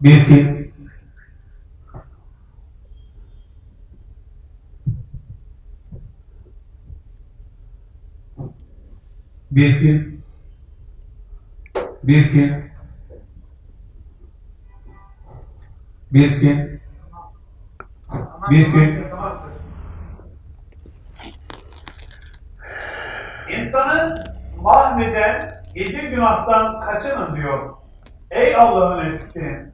Birkin Birkin Birkin Birkin Birkin İnsanı mahveden yedi günahtan kaçının diyor. Ey Allah'ın elçisi,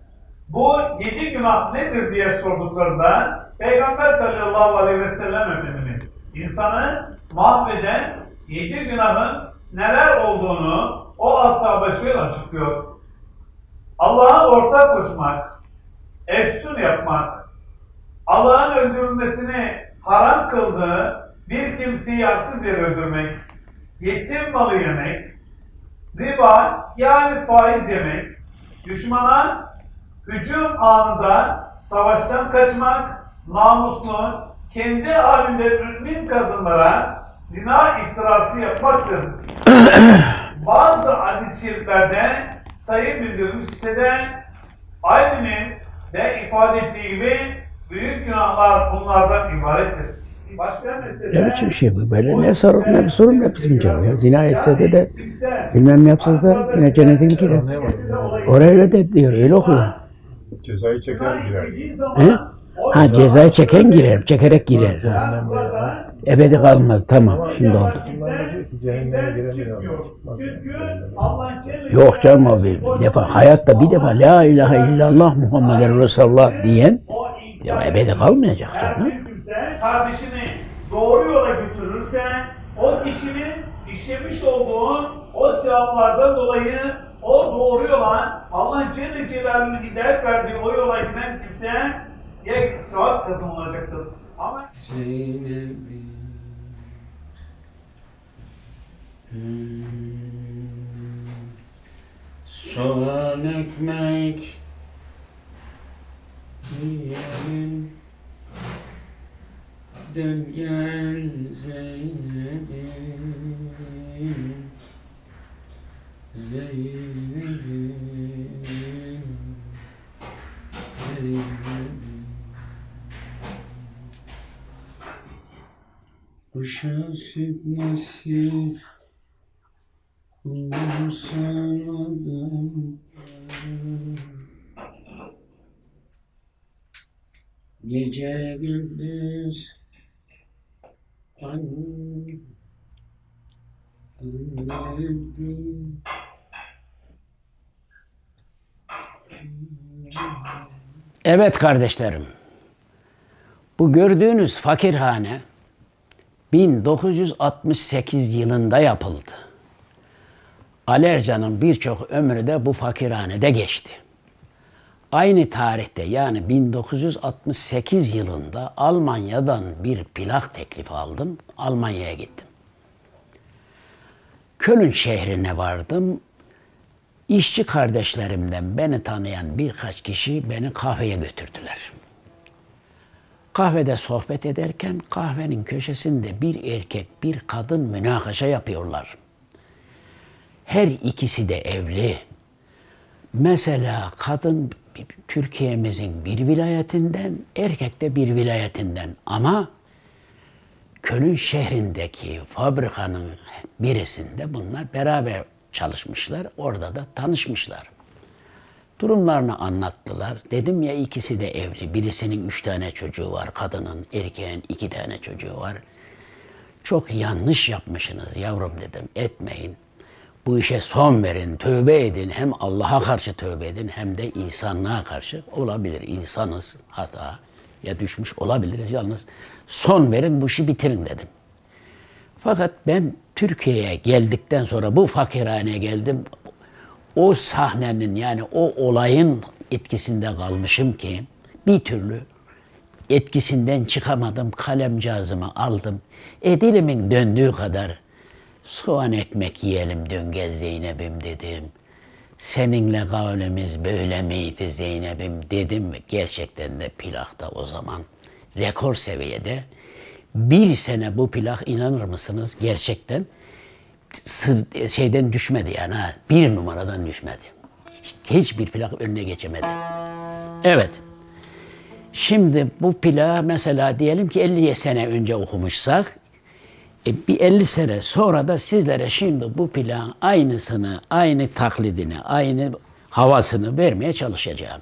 bu yedi günah nedir diye sorduklarında Peygamber sallallahu aleyhi ve sellem Efendimiz insanı mahveden yedi günahın neler olduğunu o ashaba şöyle açıklıyor. Allah'a ortak koşmak, efsun yapmak, Allah'ın öldürülmesini haram kıldığı bir kimseyi haksız yere öldürmek, yetim malı yemek, riba yani faiz yemek, düşmana hücum anında savaştan kaçmak, namuslu, kendi halinde mümin kadınlara zina iftirası yapmaktır. Bazı hadis-i şeriflerde sayı bildirilmiş ise de Aylin'in de ifade ettiği gibi büyük günahlar bunlardan ibarettir. Başka mesele... Ne biçim şey bu? Böyle ne sorun ne bir sorun ne bizim cevap ya. Zina etse de de bilmem ne yapsa da yine cennetin girer. Oraya öyle de diyor, öyle okuyor. Cezayı çeker girer. He? Ha cezayı çeken girer, çekerek girer. Ha. Ebedi kalmaz, tamam şimdi oldu. Yok canım abi, bir defa hayatta bir defa La ilahe illallah Muhammeden Resulullah diyen ya ebedi kalmayacak canım. Kimse kardeşini doğru yola götürürse o kişinin işlemiş olduğu o sevaplardan dolayı o doğru yola Allah Celle Celaluhu'nun hidayet verdiği o yola giden kimse ya sevap kazanılacaktır. Ama. Soğan ekmek yiyelim Dön gel Zeynep'im. Zeynep'im Zeynep'im Kuşa süt nasip umursamadım. Gece gündüz Evet kardeşlerim. Bu gördüğünüz fakirhane 1968 yılında yapıldı. Ali Ercan'ın birçok ömrü de bu fakirhanede geçti. Aynı tarihte yani 1968 yılında Almanya'dan bir plak teklifi aldım. Almanya'ya gittim. Köln şehrine vardım. İşçi kardeşlerimden beni tanıyan birkaç kişi beni kahveye götürdüler. Kahvede sohbet ederken kahvenin köşesinde bir erkek bir kadın münakaşa yapıyorlar. Her ikisi de evli. Mesela kadın Türkiye'mizin bir vilayetinden, erkek de bir vilayetinden ama Köln şehrindeki fabrikanın birisinde bunlar beraber çalışmışlar. Orada da tanışmışlar. Durumlarını anlattılar. Dedim ya ikisi de evli. Birisinin üç tane çocuğu var. Kadının, erkeğin iki tane çocuğu var. Çok yanlış yapmışsınız yavrum dedim. Etmeyin. Bu işe son verin, tövbe edin. Hem Allah'a karşı tövbe edin hem de insanlığa karşı olabilir. İnsanız hata ya düşmüş olabiliriz. Yalnız son verin bu işi bitirin dedim. Fakat ben Türkiye'ye geldikten sonra bu fakirhaneye geldim. O sahnenin yani o olayın etkisinde kalmışım ki bir türlü etkisinden çıkamadım. Kalemcağızımı aldım. E dilimin döndüğü kadar soğan ekmek yiyelim dön gel Zeynep'im dedim. Seninle kavlimiz böyle miydi Zeynep'im dedim. Gerçekten de plakta o zaman rekor seviyede. Bir sene bu plak inanır mısınız gerçekten sır, şeyden düşmedi yani ha. Bir numaradan düşmedi. Hiç, hiçbir plak önüne geçemedi. Evet. Şimdi bu plağı mesela diyelim ki 50 sene önce okumuşsak e, bir 50 sene sonra da sizlere şimdi bu plağın aynısını, aynı taklidini, aynı havasını vermeye çalışacağım.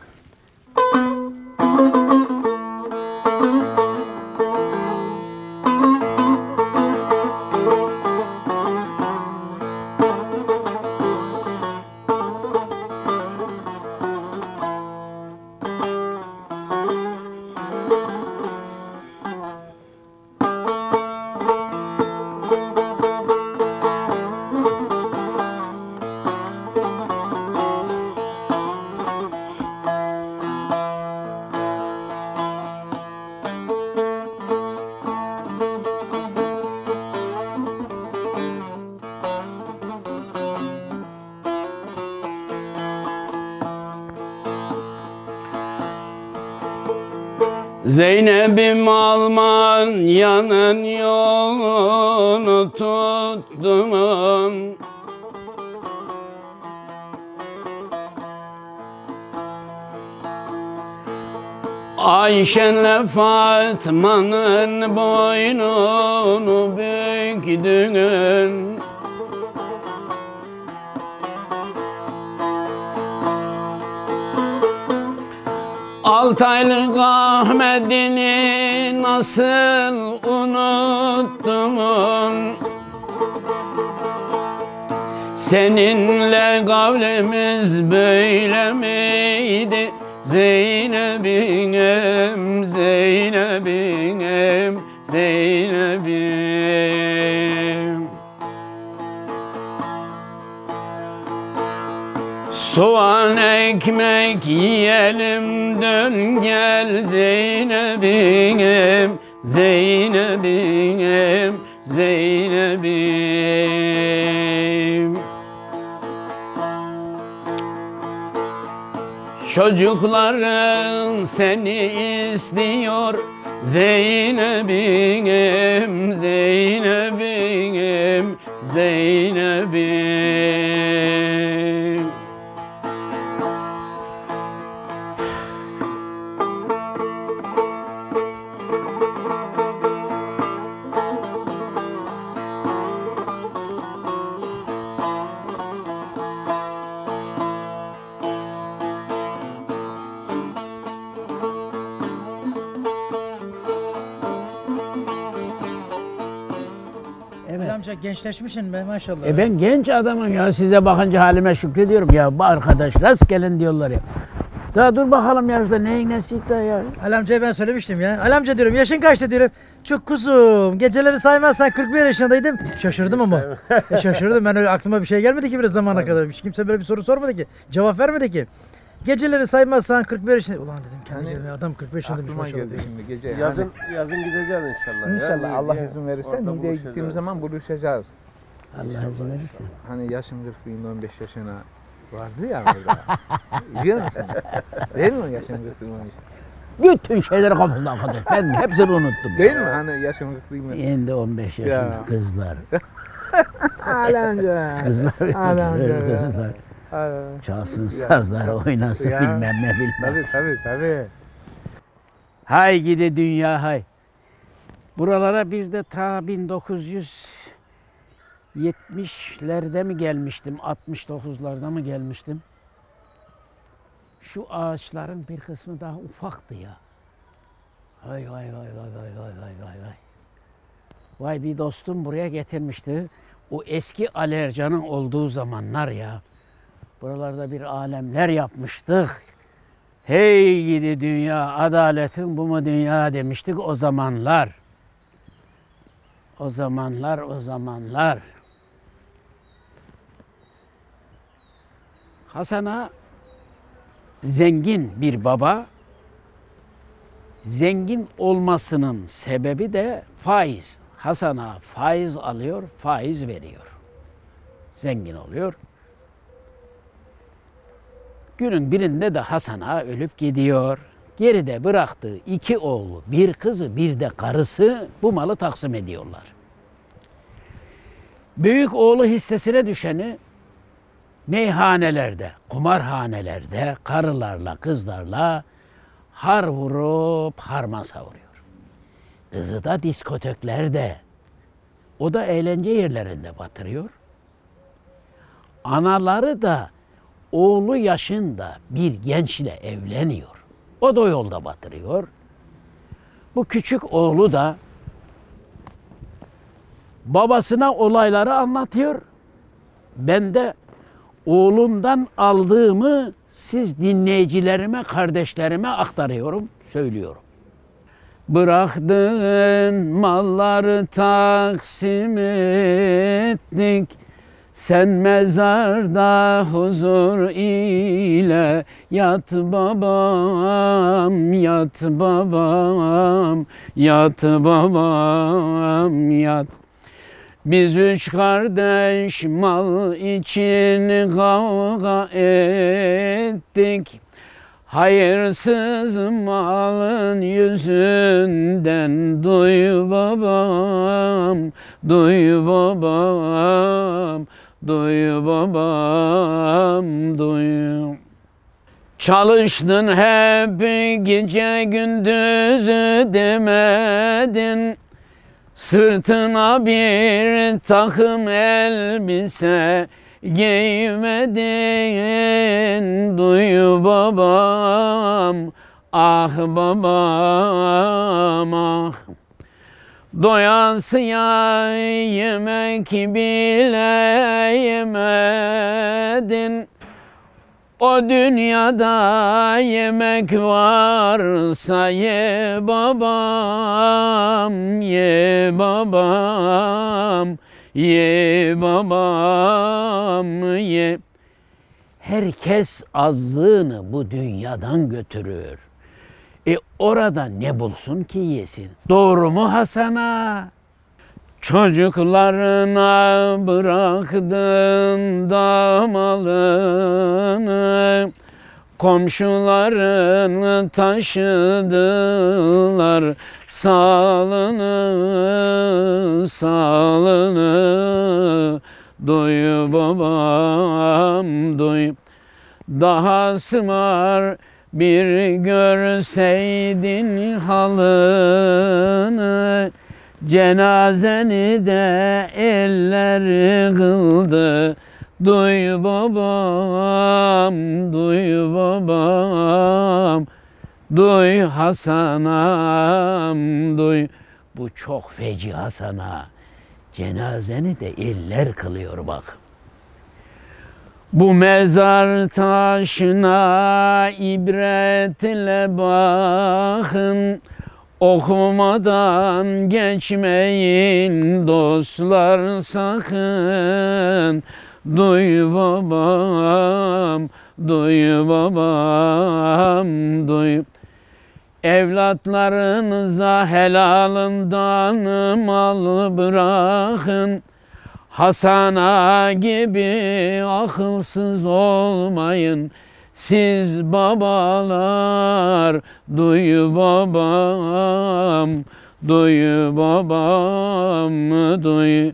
Ayşen'le Fatma'nın boynunu büktün. Altı aylık Ahmet'ini nasıl unuttum Seninle kavlimiz böyle miydi Zeynep'im, ekmek yiyelim dön gel Zeynep'im, Zeynep'im, Zeynep'im. Çocukların seni istiyor Zeynep'im, Zeynep'im, Zeynep'im. Gençleşmişsin be maşallah. E ben genç adamım ya size bakınca halime şükrediyorum ya bu arkadaş rast gelin diyorlar ya. Daha dur bakalım ya işte neyin nesiyik daha ya. Ali amcaya ben söylemiştim ya. Ali amca diyorum yaşın kaçtı diyorum. Çok kuzum. Geceleri saymazsan 41 yaşındaydım. Şaşırdım ama. e şaşırdım ben öyle aklıma bir şey gelmedi ki bir zamana kadar. Hiç kimse böyle bir soru sormadı ki. Cevap vermedi ki. Geceleri saymazsan 41 yaşında. Ulan dedim kendi kendime adam 45 yaşındaymış Aklıma maşallah. geldi şimdi gece. Yazın yazın gideceğiz inşallah. Hani, ya. inşallah Allah Ya, izin verirse Niğde'ye gittiğimiz zaman buluşacağız. Allah izin verirse. Hani yaşım 40 değil 15 yaşına vardı ya orada. Biliyor musun? Değil mi yaşım 40 değil 15? Bütün şeyleri kafamda arkadaş. Ben hepsini unuttum. Değil mi? Hani yaşım 40 değil mi? Şimdi 15 yaşında Ya. kızlar. Alanca. Kızlar. Alanca ya. Kızlar. Çalsın sazlar, oynasın Ya. bilmem ne bilmem. Tabii tabii tabii. Hay gidi dünya hay. Buralara bir de ta 1970'lerde mi gelmiştim, 69'larda mı gelmiştim? Şu ağaçların bir kısmı daha ufaktı ya. Vay vay vay vay vay vay vay vay vay. Vay bir dostum buraya getirmişti. O eski alercanın olduğu zamanlar ya. Buralarda bir alemler yapmıştık. Hey gidi dünya, adaletin bu mu dünya demiştik o zamanlar. O zamanlar, o zamanlar. Hasan'a zengin bir baba, zengin olmasının sebebi de faiz. Hasan'a faiz alıyor, faiz veriyor. Zengin oluyor. Günün birinde de Hasan Ağa ölüp gidiyor. Geride bıraktığı iki oğlu, bir kızı, bir de karısı bu malı taksim ediyorlar. Büyük oğlu hissesine düşeni meyhanelerde, kumarhanelerde karılarla, kızlarla har vurup harman savuruyor. Kızı da diskoteklerde, o da eğlence yerlerinde batırıyor. Anaları da oğlu yaşında bir gençle evleniyor. O da yolda batırıyor. Bu küçük oğlu da babasına olayları anlatıyor. Ben de oğlumdan aldığımı siz dinleyicilerime, kardeşlerime aktarıyorum, söylüyorum. Bıraktın malları taksim ettik. Sen mezarda huzur ile yat babam, yat babam, yat babam, yat. Biz üç kardeş mal için kavga ettik. Hayırsız malın yüzünden duy babam, duy babam, duy babam, duy. Çalıştın hep gece gündüz demedin. Sırtına bir takım elbise giymedin Duy babam ah babam ah Doyasıya yemek bile yemedin o dünyada yemek varsa ye babam, ye babam, ye babam, ye. Herkes azlığını bu dünyadan götürür. Orada ne bulsun ki yesin? Doğru mu Hasan'a? Çocuklarına bıraktın da malını Komşuların taşıdılar salını salını Duy babam duy Dahası var bir görseydin halını Cenazeni de eller kıldı. Duy babam, duy babam Duy Hasan'am, duy. Bu çok feci Hasan'a. Cenazeni de eller kılıyor bak bu mezar taşına ibretle bakın. Okumadan geçmeyin dostlar sakın. Duy babam, duy babam, duy. Evlatlarınıza helalından mal bırakın Hasan'a gibi akılsız olmayın. Siz babalar duy babam duy babam duy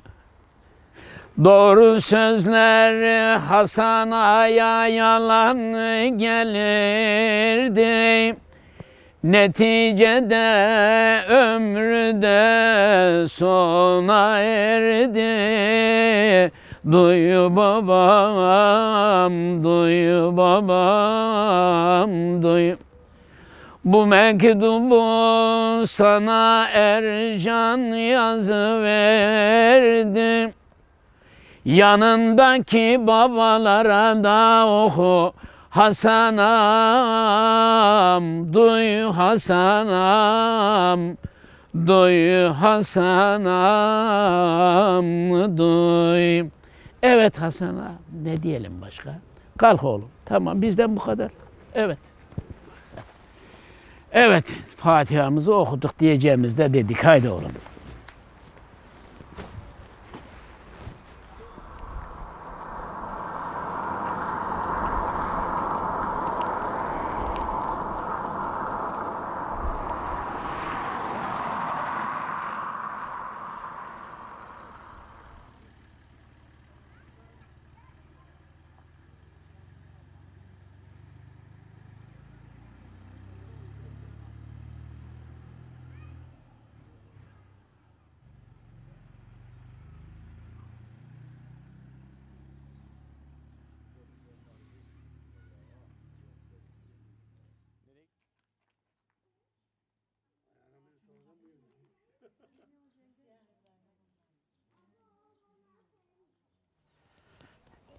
Doğru sözler Hasan Aya yalan gelirdi Neticede ömrü de sona erdi. Duy babam, duy babam, duy Bu mektubu sana Ercan yazı verdi Yanındaki babalara da oku Hasanam, duy Hasanam, duy Hasanam, duy. Evet Hasan'a ne diyelim başka? Kalk oğlum. Tamam bizden bu kadar. Evet. Evet Fatiha'mızı okuduk diyeceğimizde dedik. Haydi oğlum.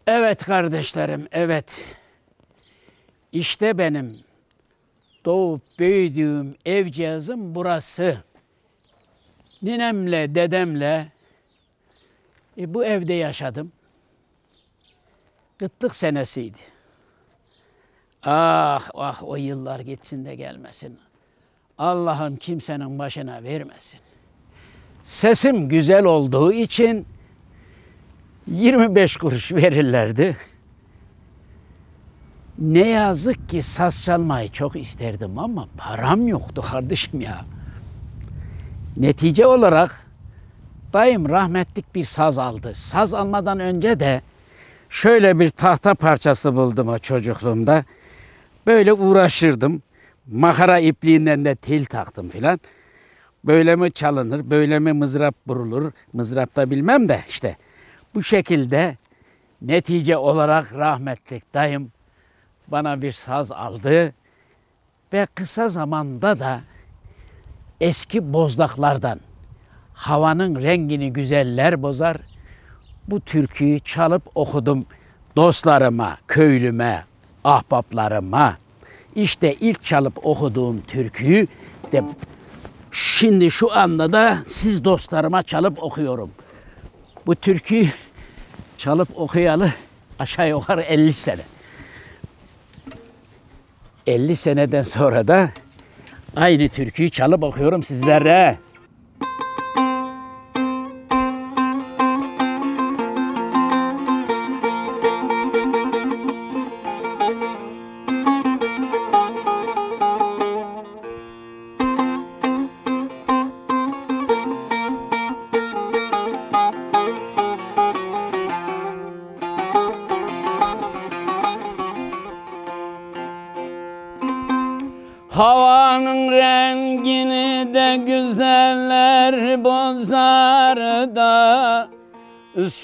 Evet kardeşlerim, evet. İşte benim doğup büyüdüğüm evcihazım burası. Ninemle, dedemle e, bu evde yaşadım. Kıtlık senesiydi. Ah ah o yıllar gitsin de gelmesin. Allah'ım kimsenin başına vermesin. Sesim güzel olduğu için 25 kuruş verirlerdi. Ne yazık ki saz çalmayı çok isterdim ama param yoktu kardeşim ya. Netice olarak dayım rahmetlik bir saz aldı. Saz almadan önce de şöyle bir tahta parçası buldum o çocukluğumda. Böyle uğraşırdım. Makara ipliğinden de tel taktım filan. Böyle mi çalınır, böyle mi mızrap vurulur? Mızrapta bilmem de işte. Bu şekilde netice olarak rahmetlik dayım bana bir saz aldı ve kısa zamanda da eski bozdaklardan havanın rengini güzeller bozar. Bu türküyü çalıp okudum dostlarıma, köylüme, ahbaplarıma. İşte ilk çalıp okuduğum türküyü de şimdi şu anda da siz dostlarıma çalıp okuyorum. Bu türküyü çalıp okuyalı aşağı yukarı 50 sene. 50 seneden sonra da aynı türküyü çalıp okuyorum sizlere.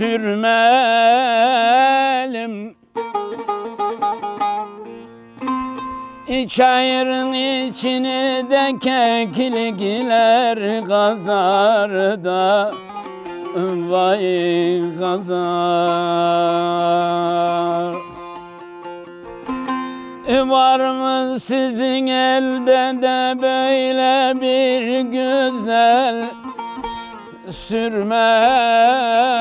Sürmelim. Çayırın içini de keklikler kazar da vay kazar. E, Var mı sizin elde de böyle bir güzel sürmelim?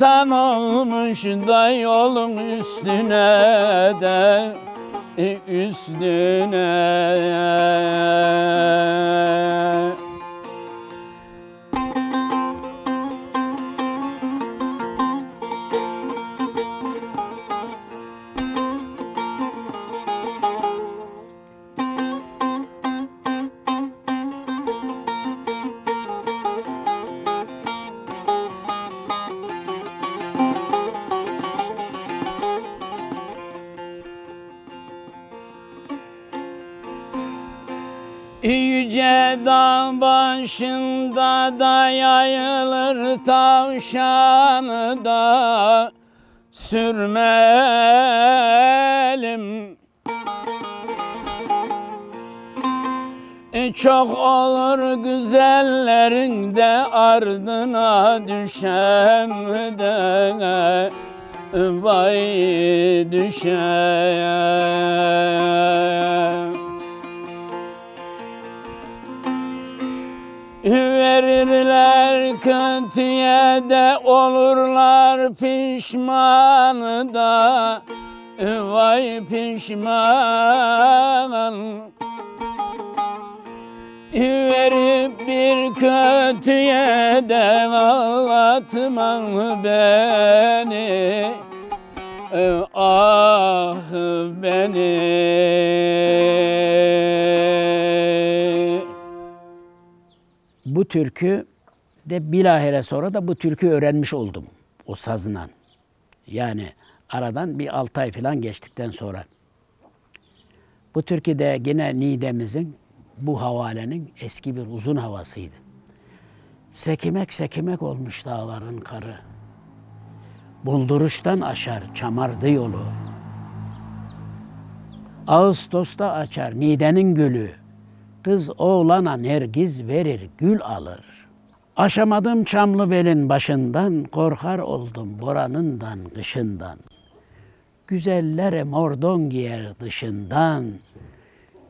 Sultan olmuş da yolun üstüne de e, üstüne. Yüce dağ başında da yayılır tavşanı da sürmelim. E, Çok olur güzellerin de ardına düşen de vay düşen. Verirler kötüye de olurlar pişman da. Vay pişman. Verip bir kötüye de ağlatma beni. Ah beni bu türkü de bilahare sonra da bu türkü öğrenmiş oldum o sazından. Yani aradan bir 6 ay falan geçtikten sonra. Bu türkü de yine Niğde'mizin bu havalenin eski bir uzun havasıydı. Sekimek sekimek olmuş dağların karı. Bulduruştan aşar çamardı yolu. Ağustos'ta açar Niğde'nin gülü. Kız oğlana nergiz verir, gül alır. Aşamadım çamlı belin başından, korkar oldum boranından, kışından. Güzellere mordon giyer dışından,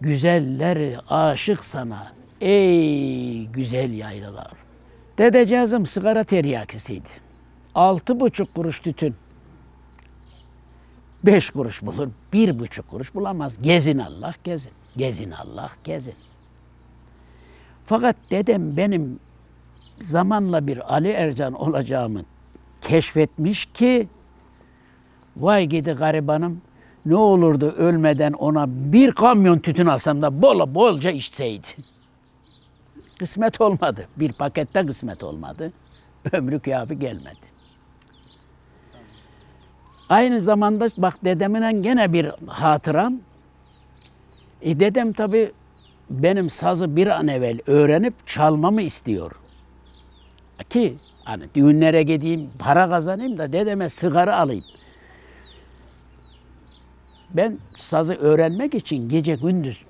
güzelleri aşık sana, ey güzel yaylalar. Dedecağızım sigara tiryakisiydi. Altı buçuk kuruş tütün. Beş kuruş bulur, bir buçuk kuruş bulamaz. Gezin Allah, gezin. Gezin Allah, gezin. Fakat dedem benim zamanla bir Ali Ercan olacağımı keşfetmiş ki vay gidi garibanım ne olurdu ölmeden ona bir kamyon tütün alsam da bol bolca içseydi. Kısmet olmadı. Bir pakette kısmet olmadı. Ömrü kâfi gelmedi. Aynı zamanda bak dedemin gene bir hatıram. E dedem tabi benim sazı bir an evvel öğrenip çalmamı istiyor. Ki hani düğünlere gideyim, para kazanayım da dedeme sigara alayım. Ben sazı öğrenmek için gece gündüz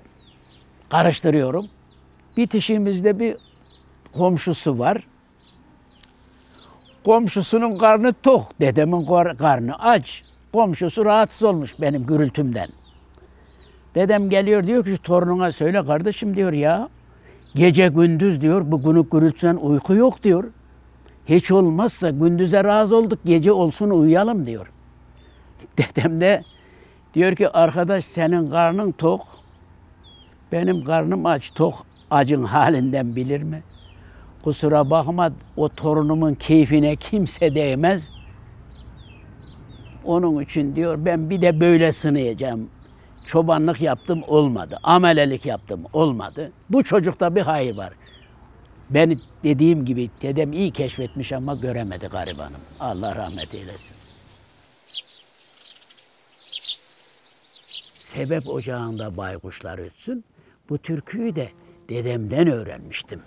karıştırıyorum. Bitişimizde bir komşusu var. Komşusunun karnı tok, dedemin kar- karnı aç. Komşusu rahatsız olmuş benim gürültümden. Dedem geliyor diyor ki şu torununa söyle kardeşim diyor ya. Gece gündüz diyor bu günü gürültüden uyku yok diyor. Hiç olmazsa gündüze razı olduk gece olsun uyuyalım diyor. Dedem de diyor ki arkadaş senin karnın tok. Benim karnım aç tok acın halinden bilir mi? Kusura bakma o torunumun keyfine kimse değmez. Onun için diyor ben bir de böyle sınayacağım. Çobanlık yaptım olmadı. Amelelik yaptım olmadı. Bu çocukta bir hayır var. Beni dediğim gibi dedem iyi keşfetmiş ama göremedi garibanım. Allah rahmet eylesin. Sebep ocağında baykuşlar ötsün. Bu türküyü de dedemden öğrenmiştim.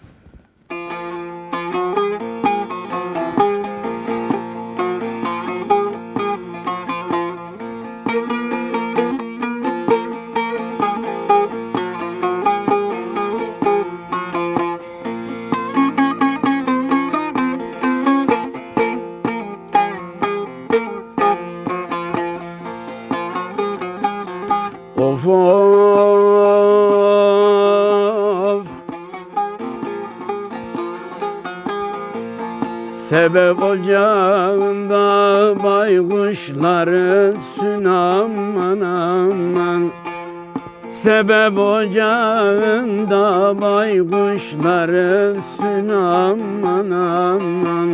Sebep ocağında baykuşlar ötsün aman aman.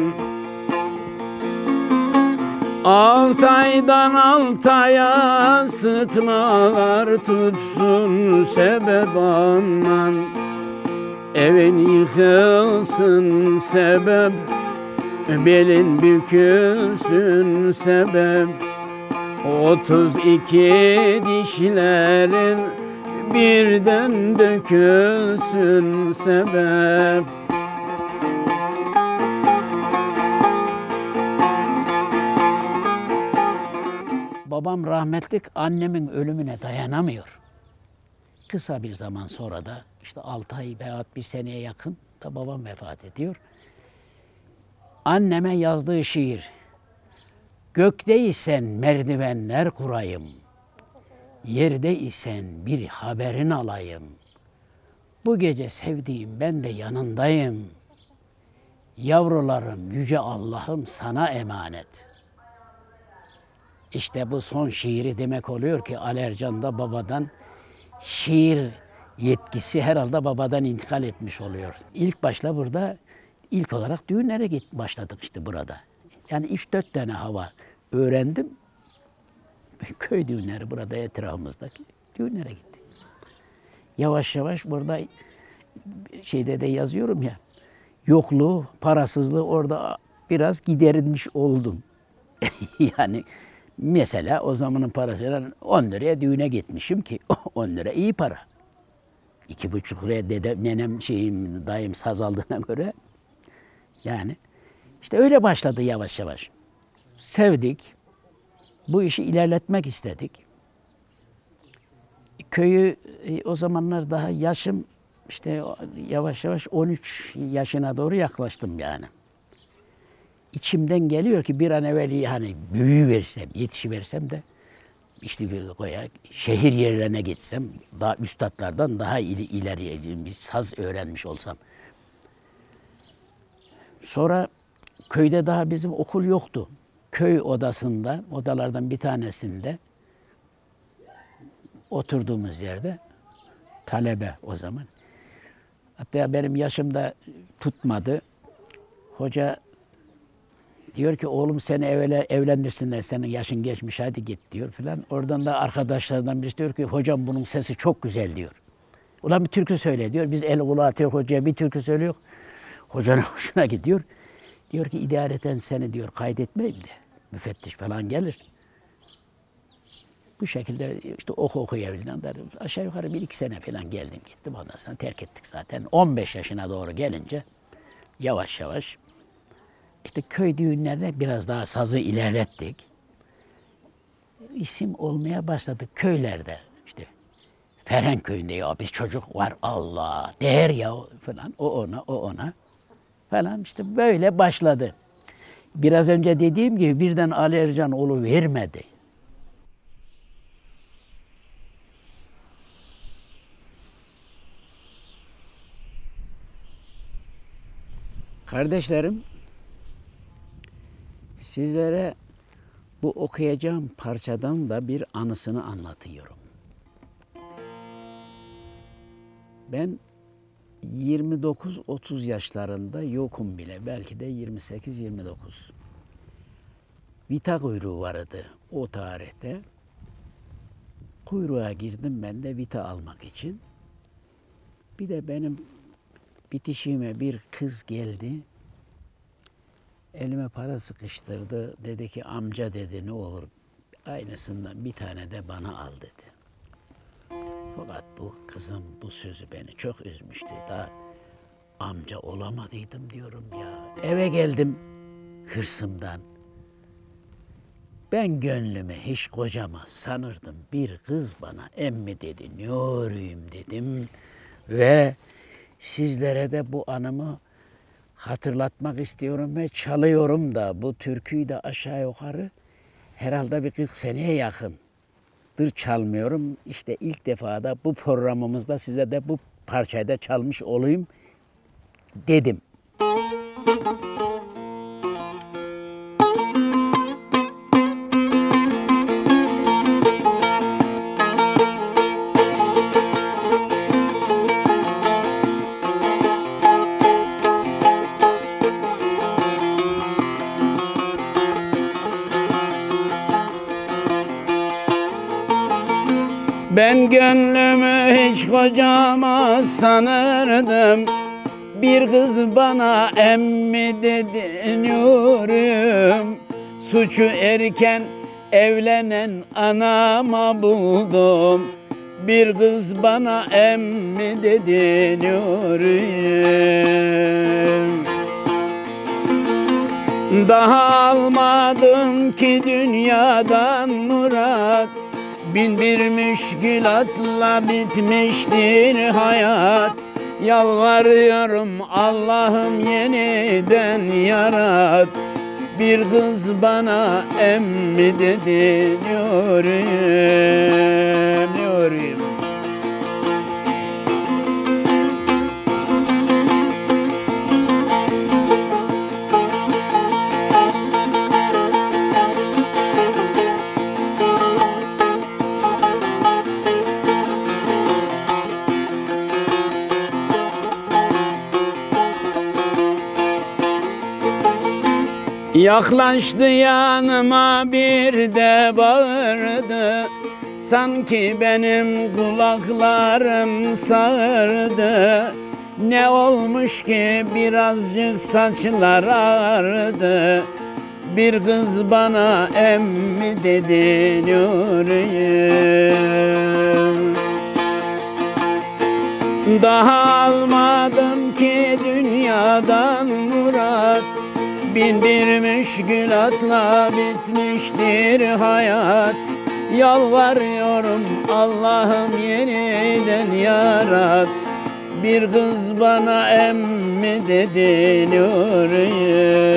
Altaydan altaya sıtmalar tutsun sebep aman. Evin yıkılsın sebep Belin bükülsün sebep. Otuz iki dişlerin birden dökülsün sebep Babam rahmetlik annemin ölümüne dayanamıyor. Kısa bir zaman sonra da işte 6 ay veyahut bir seneye yakın da babam vefat ediyor. Anneme yazdığı şiir. Gökteysen merdivenler kurayım. Yerde isen bir haberin alayım. Bu gece sevdiğim ben de yanındayım. Yavrularım yüce Allah'ım sana emanet.'' İşte bu son şiiri demek oluyor ki Ali Ercan da babadan şiir yetkisi herhalde babadan intikal etmiş oluyor. İlk başta burada ilk olarak düğünlere git başladık işte burada. Yani üç dört tane hava öğrendim. Köy düğünleri burada etrafımızdaki düğünlere gittik. Yavaş yavaş burada şeyde de yazıyorum ya yokluğu, parasızlığı orada biraz giderilmiş oldum. yani Mesela o zamanın parasıyla 10 liraya düğüne gitmişim ki 10 lira iyi para. İki buçuk liraya dede, nenem şeyim, dayım saz aldığına göre. Yani işte öyle başladı yavaş yavaş. Sevdik. Bu işi ilerletmek istedik. Köyü e, o zamanlar daha yaşım işte yavaş yavaş 13 yaşına doğru yaklaştım yani. İçimden geliyor ki bir an evvel hani büyü versem, yetişiversem de işte bir koya şehir yerlerine gitsem, daha üstadlardan daha ili, ileriye bir saz öğrenmiş olsam. Sonra köyde daha bizim okul yoktu. Köy odasında, odalardan bir tanesinde oturduğumuz yerde talebe o zaman. Hatta benim yaşımda tutmadı. Hoca diyor ki oğlum seni evle, evlendirsinler senin yaşın geçmiş hadi git diyor filan. Oradan da arkadaşlardan birisi diyor ki hocam bunun sesi çok güzel diyor. Ulan bir türkü söyle diyor. Biz el atıyor hocaya bir türkü söylüyor. Hocanın hoşuna gidiyor. Diyor ki idareten seni diyor kaydetmeyeyim de müfettiş falan gelir. Bu şekilde işte oku okuyabildim. Aşağı yukarı bir iki sene falan geldim gittim. Ondan sonra terk ettik zaten. 15 yaşına doğru gelince yavaş yavaş işte köy düğünlerine biraz daha sazı ilerlettik. İsim olmaya başladı köylerde. işte Feren köyünde ya bir çocuk var Allah değer ya falan o ona o ona falan işte böyle başladı. Biraz önce dediğim gibi birden Ali Ercan oğlu vermedi. Kardeşlerim, sizlere bu okuyacağım parçadan da bir anısını anlatıyorum. Ben 29-30 yaşlarında yokum bile. Belki de 28-29. Vita kuyruğu vardı o tarihte. Kuyruğa girdim ben de vita almak için. Bir de benim bitişime bir kız geldi. Elime para sıkıştırdı. Dedi ki amca dedi ne olur aynısından bir tane de bana al dedi. Fakat bu kızım bu sözü beni çok üzmüştü. Daha amca olamadıydım diyorum ya. Eve geldim hırsımdan. Ben gönlümü hiç kocama sanırdım. Bir kız bana emmi dedi. Ne dedim. Ve sizlere de bu anımı hatırlatmak istiyorum ve çalıyorum da bu türküyü de aşağı yukarı herhalde bir 40 seneye yakındır çalmıyorum. İşte ilk defa da bu programımızda size de bu parçayı da çalmış olayım dedim. Kocama sanırdım. Bir kız bana emmi dedi Nurüm Suçu erken evlenen anama buldum. Bir kız bana emmi dedi Nurüm daha almadım ki dünyadan murat Bin bir müşkilatla bitmiştir hayat Yalvarıyorum Allah'ım yeniden yarat Bir kız bana emmi dedi diyorum, diyorum. Yaklaştı yanıma bir de bağırdı. Sanki benim kulaklarım sağırdı Ne olmuş ki birazcık saçlar ağardı Bir kız bana emmi dedi Nuriye daha almadım ki dünyadan murat Bin bir müşkülatla bitmiştir hayat. Yalvarıyorum Allah'ım yeniden yarat. Bir kız bana emmi dedi Nuriyim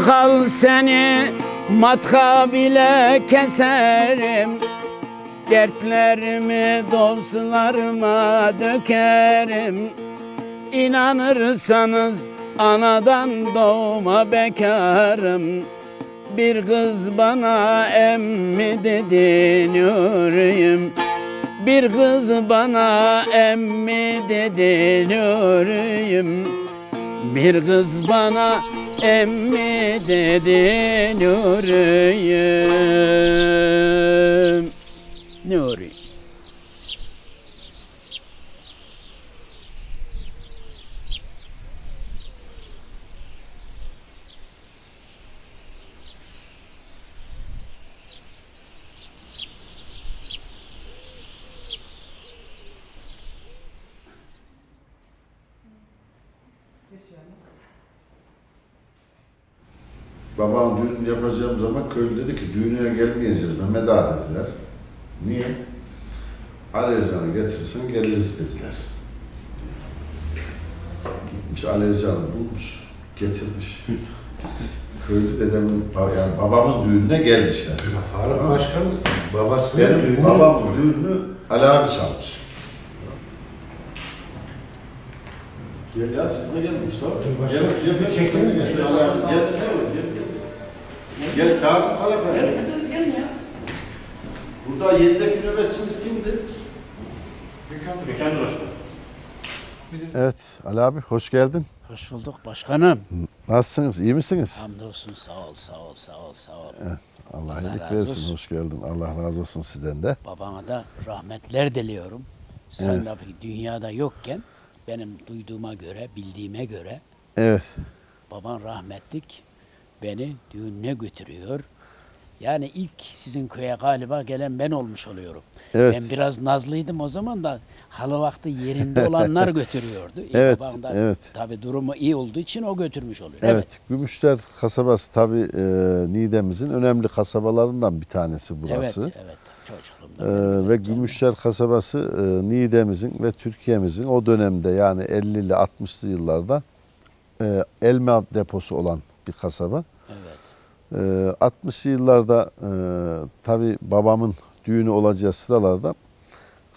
Sakal seni matka bile keserim. Dertlerimi dostlarıma dökerim. İnanırsanız anadan doğma bekarım. Bir kız bana emmi dedi Nuriyim Bir kız bana emmi dedi Nuriyim bir kız bana emmi dedi Nuriyim. Nuri. Babam düğün yapacağım zaman köylü dedi ki düğüne gelmeyeceğiz Mehmet Ağa dediler. Niye? Ali Ercan'ı getirirsen geliriz dediler. Gitmiş Ali Ercan'ı bulmuş, getirmiş. köylü dedemin, yani babamın düğününe gelmişler. Faruk Başkan babasının Benim düğünü babamın düğününü Ali abi çalmış. Gel ya siz de gelin Mustafa. Gel, gel, gel, Çekin. gel, gel, Ali abi, gel, gel, gel, gel. Gel Kazım Karakan. Burada yedideki nöbetçimiz kimdi? Evet Ali abi hoş geldin. Hoş bulduk başkanım. Nasılsınız? iyi misiniz? Hamdolsun sağ ol sağ ol sağ ol sağ ol. Allah Allah iyilik versin. olsun. Hoş geldin. Allah razı olsun sizden de. Babana da rahmetler diliyorum. Sen Evet. tabii dünyada yokken benim duyduğuma göre, bildiğime göre Evet. baban rahmetlik beni düğününe götürüyor. Yani ilk sizin köye galiba gelen ben olmuş oluyorum. Evet. Ben biraz nazlıydım o zaman da halı vakti yerinde olanlar götürüyordu. İlk Evet, evet. Tabii durumu iyi olduğu için o götürmüş oluyor. Evet. Gümüşler kasabası tabii e, Niğde'mizin önemli kasabalarından bir tanesi burası. Evet, evet. Çocukluğumda. Ee, ve. Gümüşler kasabası e, Niğde'mizin ve Türkiye'mizin o dönemde yani 50'li 60'lı yıllarda e, elma deposu olan bir kasaba. Evet. Ee, 60'lı yıllarda e, tabi babamın düğünü olacağı sıralarda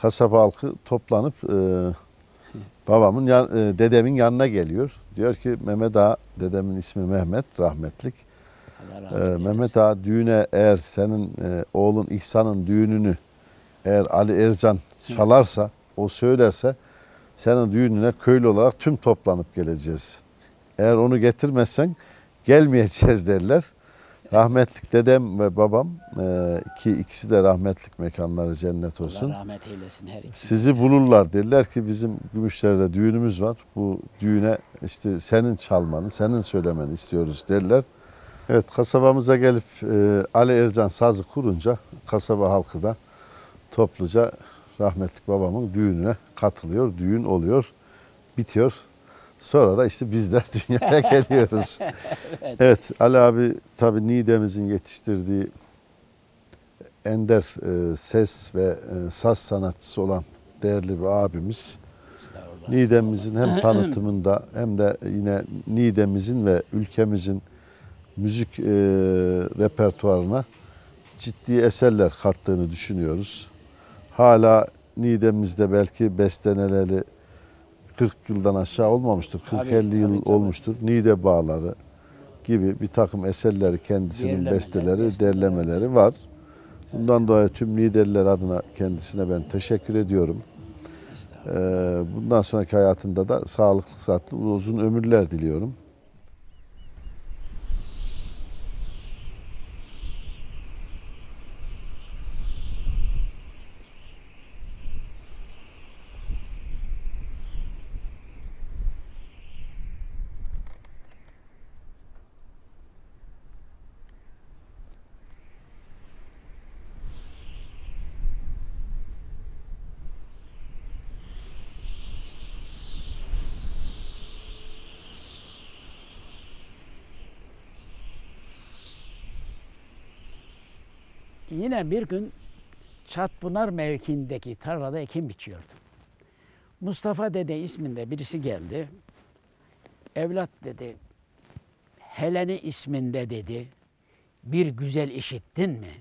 kasaba halkı toplanıp e, babamın yan- e, dedemin yanına geliyor. Diyor ki Mehmet Ağa, dedemin ismi Mehmet rahmetlik. Eylesin. Mehmet Ağa düğüne eğer senin e, oğlun İhsan'ın düğününü eğer Ali Ercan çalarsa, o söylerse senin düğününe köylü olarak tüm toplanıp geleceğiz. Eğer onu getirmezsen gelmeyeceğiz derler. Rahmetlik dedem ve babam e, ki ikisi de rahmetlik mekanları cennet olsun. Allah rahmet eylesin her ikisi. Sizi bulurlar derler ki bizim Gümüşler'de düğünümüz var. Bu düğüne işte senin çalmanı, senin söylemeni istiyoruz derler. Evet kasabamıza gelip e, Ali Ercan sazı kurunca kasaba halkı da topluca rahmetlik babamın düğününe katılıyor. Düğün oluyor, bitiyor. Sonra da işte bizler dünyaya geliyoruz. evet Ali abi tabii Niğde'mizin yetiştirdiği ender e, ses ve e, saz sanatçısı olan değerli bir abimiz. Niğde'mizin hem tanıtımında hem de yine Niğde'mizin ve ülkemizin müzik e, repertuarına ciddi eserler kattığını düşünüyoruz. Hala Niğde'mizde belki besteneleri 40 yıldan aşağı olmamıştır. 40-50 Tabii, yıl tabii, olmuştur. Niğde bağları gibi bir takım eserleri kendisinin Derlemeler, besteleri, besteler, derlemeleri var. Bundan dolayı tüm Niğdeliler adına kendisine ben teşekkür ediyorum. Ee, bundan sonraki hayatında da sağlıklı, sıhhatli, uzun ömürler diliyorum. Yine bir gün Çatpınar mevkiindeki tarlada ekim biçiyordum. Mustafa dede isminde birisi geldi. Evlat dedi, Heleni isminde dedi, bir güzel işittin mi?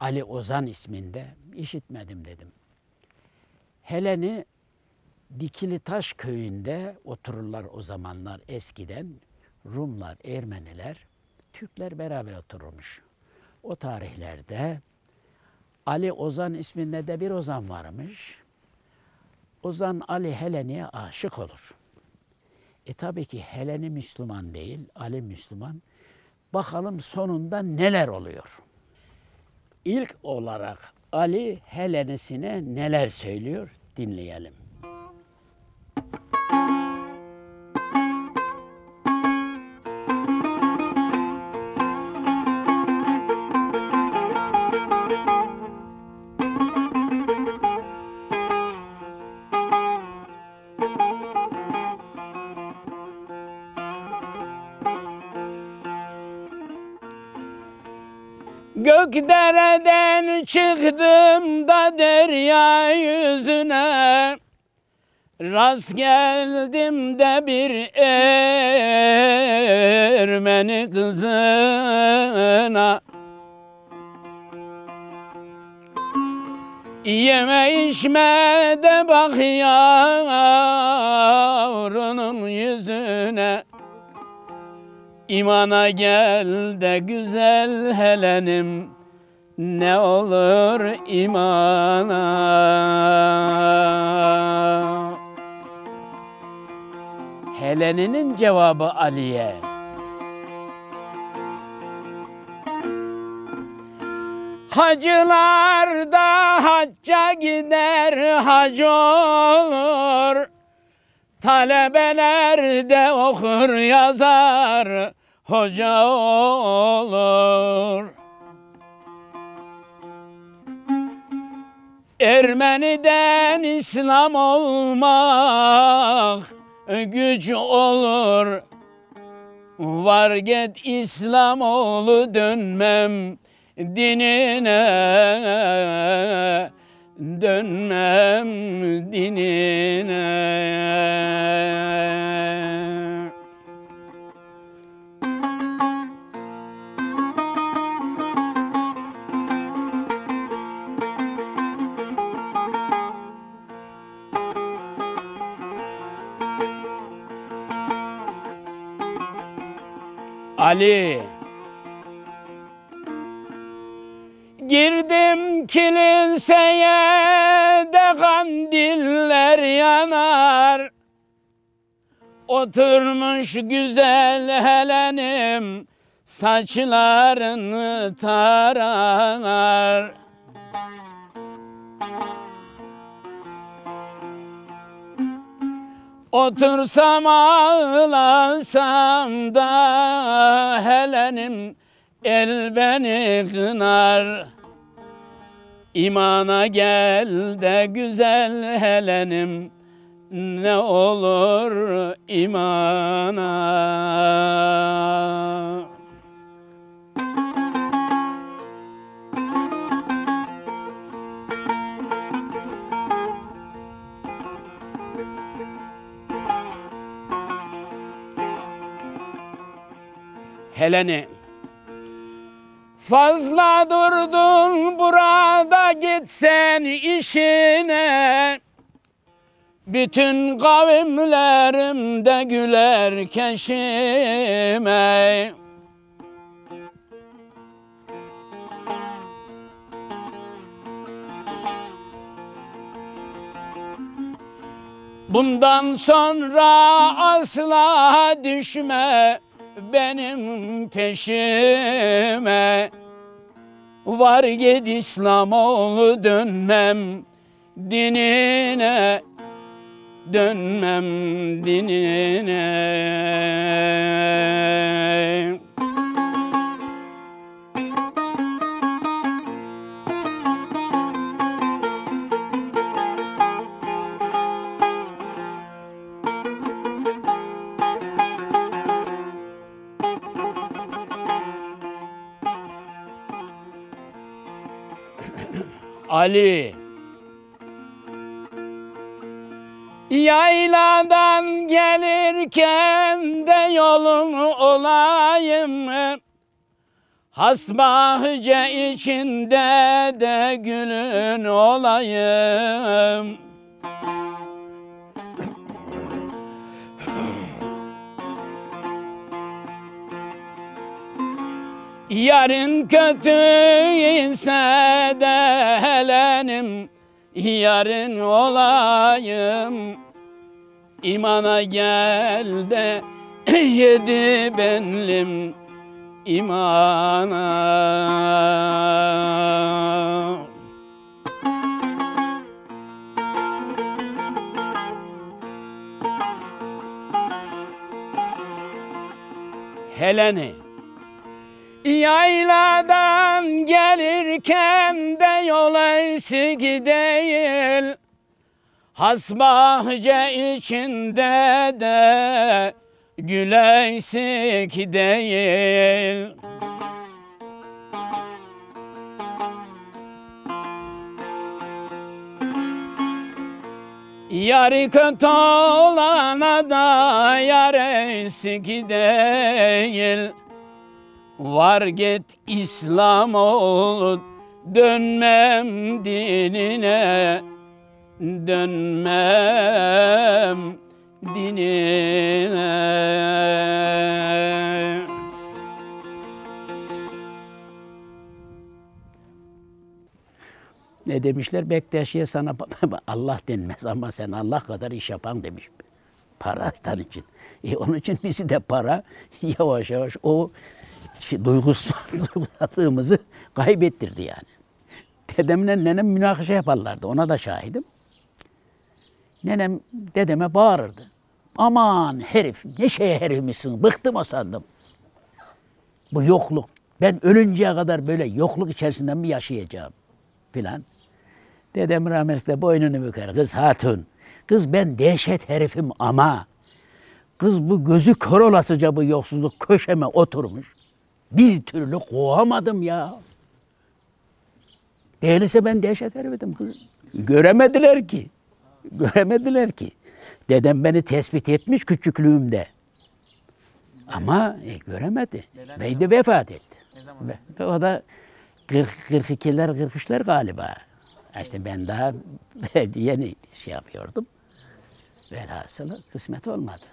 Ali Ozan isminde. İşitmedim dedim. Heleni Dikili Taş köyünde otururlar o zamanlar eskiden. Rumlar, Ermeniler, Türkler beraber otururmuş. O tarihlerde Ali Ozan isminde de bir Ozan varmış. Ozan Ali Heleni'ye aşık olur. E tabii ki Heleni Müslüman değil, Ali Müslüman. Bakalım sonunda neler oluyor. İlk olarak Ali Helenisine neler söylüyor dinleyelim. Gökdere'den çıktım da derya yüzüne? Rast geldim de bir Ermeni kızına. Yeme içme de bak yavrunun yüzüne. İmana gel de güzel Helenim ne olur imana. Heleninin cevabı Ali'ye. Hacılar da hacca gider hac olur. Talebeler de okur yazar hoca olur. Ermeniden İslam olmak güç olur. Var git İslam oğlu dönmem dinine dönmem dinine. Ali. Girdim kiliseye de kandiller yanar. Oturmuş güzel Helenim saçlarını tarar Otursam ağlasam da Helenim el beni kınar İmana gel de güzel Helenim ne olur imana. Heleni Fazla durdun burada gitsen işine. Bütün kavimlerim de güler keşime. Bundan sonra asla düşme benim peşime. Var git İslamoğlu dönmem dinine Dönmem dinine Ali. Yayladan gelirken de yolun olayım. Hasbahçe içinde de gülün olayım Yarın kötü ise de helenim Yarın olayım. İmana gel de yedi benlim imana. Heleni Yayladan gelirken de yol eksik değil Hasbahçe içinde de gül eksik değil. Yarı kötü olana da yar değil Var git İslam ol dönmem dinine dönmem dinine Ne demişler Bektaşi'ye sana Allah denmez ama sen Allah kadar iş yapan demiş. Paradan için. E onun için bizi de para yavaş yavaş o şey, duyguladığımızı kaybettirdi yani. Dedemle nenem münakaşa yaparlardı. Ona da şahidim. Nenem dedeme bağırırdı. Aman herif ne şeye herif misin? Bıktım o sandım. Bu yokluk. Ben ölünceye kadar böyle yokluk içerisinde mi yaşayacağım? Filan. Dedem rahmetli boynunu büker. Kız hatun. Kız ben dehşet herifim ama kız bu gözü kör olasıca bu yoksulluk köşeme oturmuş. Bir türlü kovamadım ya. Değilse ben dehşet herifim kız. Göremediler ki. Göremediler ki. Dedem beni tespit etmiş küçüklüğümde. Ama e, göremedi. Bey de vefat etti. Ve o da 40, 42'ler 43'ler galiba. İşte ben daha yeni şey yapıyordum. Velhasılı kısmet olmadı.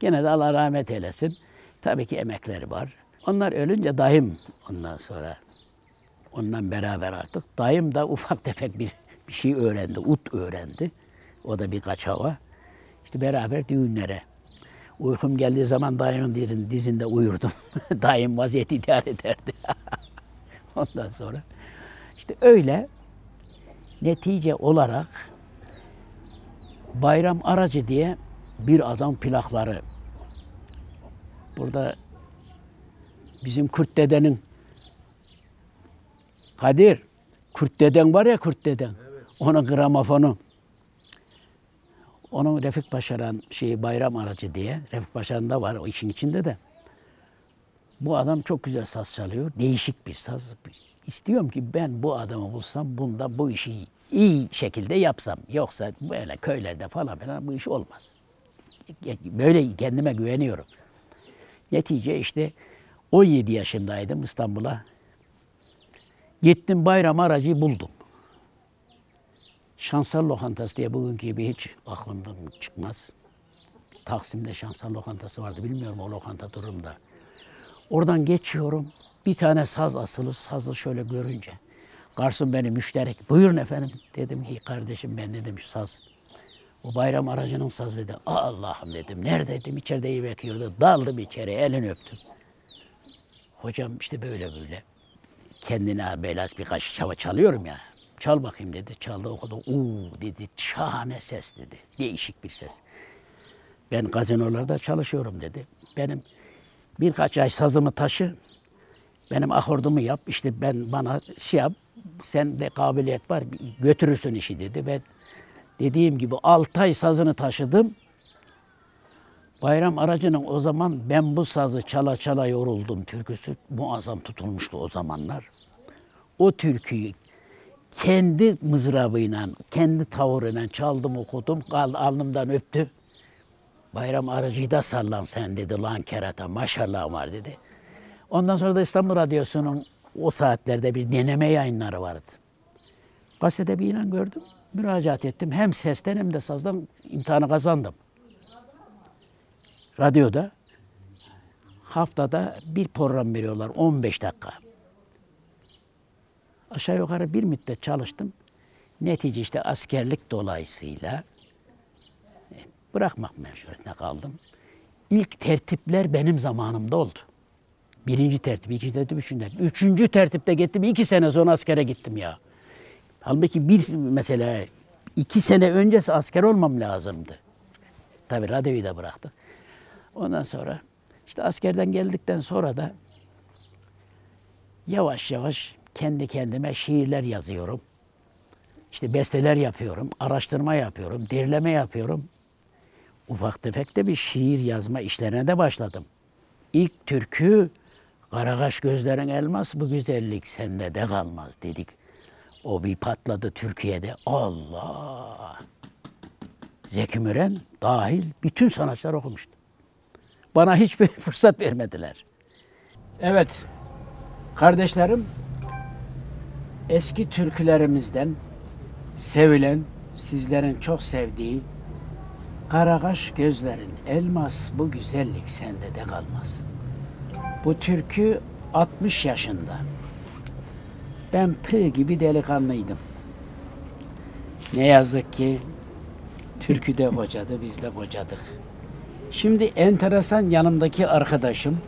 Gene de Allah rahmet eylesin. Tabii ki emekleri var. Onlar ölünce dayım ondan sonra ondan beraber artık. Dayım da ufak tefek bir, bir şey öğrendi. Ut öğrendi. O da birkaç hava. İşte beraber düğünlere. Uykum geldiği zaman dayımın dizinde uyurdum. Dayım vaziyeti idare ederdi. Ondan sonra işte öyle netice olarak bayram aracı diye bir adam plakları burada bizim Kurt dedenin Kadir Kurt deden var ya Kurt deden. Onun gramofonu. Onun Refik Paşa'nın şeyi bayram aracı diye. Refik Paşa'nın da var o işin içinde de. Bu adam çok güzel saz çalıyor. Değişik bir saz. İstiyorum ki ben bu adamı bulsam bunda bu işi iyi şekilde yapsam. Yoksa böyle köylerde falan filan bu iş olmaz. Böyle kendime güveniyorum. Netice işte 17 yaşındaydım İstanbul'a. Gittim bayram aracı buldum. Şansal Lokantası diye bugünkü gibi hiç aklımdan çıkmaz. Taksim'de Şansal Lokantası vardı. Bilmiyorum o lokanta durumda. Oradan geçiyorum. Bir tane saz asılı. Sazı şöyle görünce. Garson beni müşterek. Buyurun efendim. Dedim ki kardeşim ben dedim şu saz. O bayram aracının sazı dedi. Allah'ım dedim. Nerede dedim. İçeride iyi bekliyordu. Daldım içeri. Elini öptüm. Hocam işte böyle böyle. Kendine böyle birkaç çava çalıyorum ya. Çal bakayım dedi. Çaldı o kadar. Uuu dedi. Şahane ses dedi. Değişik bir ses. Ben gazinolarda çalışıyorum dedi. Benim birkaç ay sazımı taşı. Benim akordumu yap. İşte ben bana şey yap. Sende kabiliyet var. Götürürsün işi dedi. Ve dediğim gibi 6 ay sazını taşıdım. Bayram aracının o zaman ben bu sazı çala çala yoruldum türküsü muazzam tutulmuştu o zamanlar. O türküyü kendi mızrabıyla, kendi tavırıyla çaldım okudum. Kal, alnımdan öptü. Bayram aracıyı da sallan sen dedi lan kerata maşallah var dedi. Ondan sonra da İstanbul Radyosu'nun o saatlerde bir deneme yayınları vardı. Gazetede bir ilan gördüm. Müracaat ettim. Hem sesten hem de sazdan imtihanı kazandım. Radyoda haftada bir program veriyorlar 15 dakika. Aşağı yukarı bir müddet çalıştım. Netice işte askerlik dolayısıyla e, bırakmak mecburiyetine kaldım. İlk tertipler benim zamanımda oldu. Birinci tertip, ikinci tertip, üçüncü tertip. Üçüncü tertipte gittim. iki sene sonra askere gittim ya. Halbuki bir mesela iki sene öncesi asker olmam lazımdı. Tabii radyoyu da bıraktım. Ondan sonra işte askerden geldikten sonra da yavaş yavaş kendi kendime şiirler yazıyorum. İşte besteler yapıyorum, araştırma yapıyorum, derleme yapıyorum. Ufak tefek de bir şiir yazma işlerine de başladım. İlk türkü Karakaş gözlerin elmas bu güzellik sende de kalmaz dedik. O bir patladı Türkiye'de. Allah! Zeki Müren dahil bütün sanatçılar okumuştu. Bana hiçbir fırsat vermediler. Evet, kardeşlerim, eski türkülerimizden sevilen, sizlerin çok sevdiği Karakaş gözlerin elmas bu güzellik sende de kalmaz. Bu türkü 60 yaşında. Ben tığ gibi delikanlıydım. Ne yazık ki türkü de kocadı, biz de kocadık. Şimdi enteresan yanımdaki arkadaşım,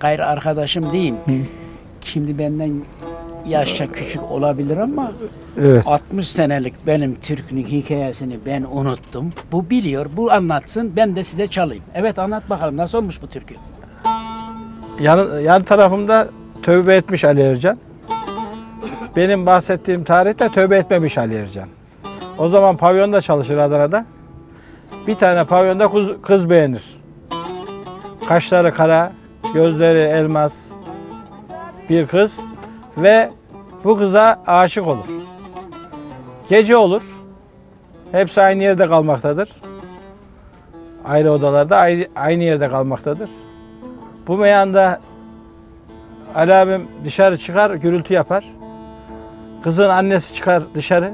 gayrı arkadaşım değil. Şimdi benden yaşça küçük olabilir ama Evet. 60 senelik benim türkünün hikayesini ben unuttum. Bu biliyor, bu anlatsın, ben de size çalayım. Evet anlat bakalım nasıl olmuş bu türkü? Yan, yan tarafımda tövbe etmiş Ali Ercan. Benim bahsettiğim tarihte tövbe etmemiş Ali Ercan. O zaman pavyonda çalışır Adana'da. Bir tane pavyonda kız, kız beğenir. Kaşları kara, gözleri elmas bir kız ve bu kıza aşık olur. Gece olur. Hepsi aynı yerde kalmaktadır. Ayrı odalarda ayrı, aynı yerde kalmaktadır. Bu meyanda Ali abim dışarı çıkar, gürültü yapar. Kızın annesi çıkar dışarı.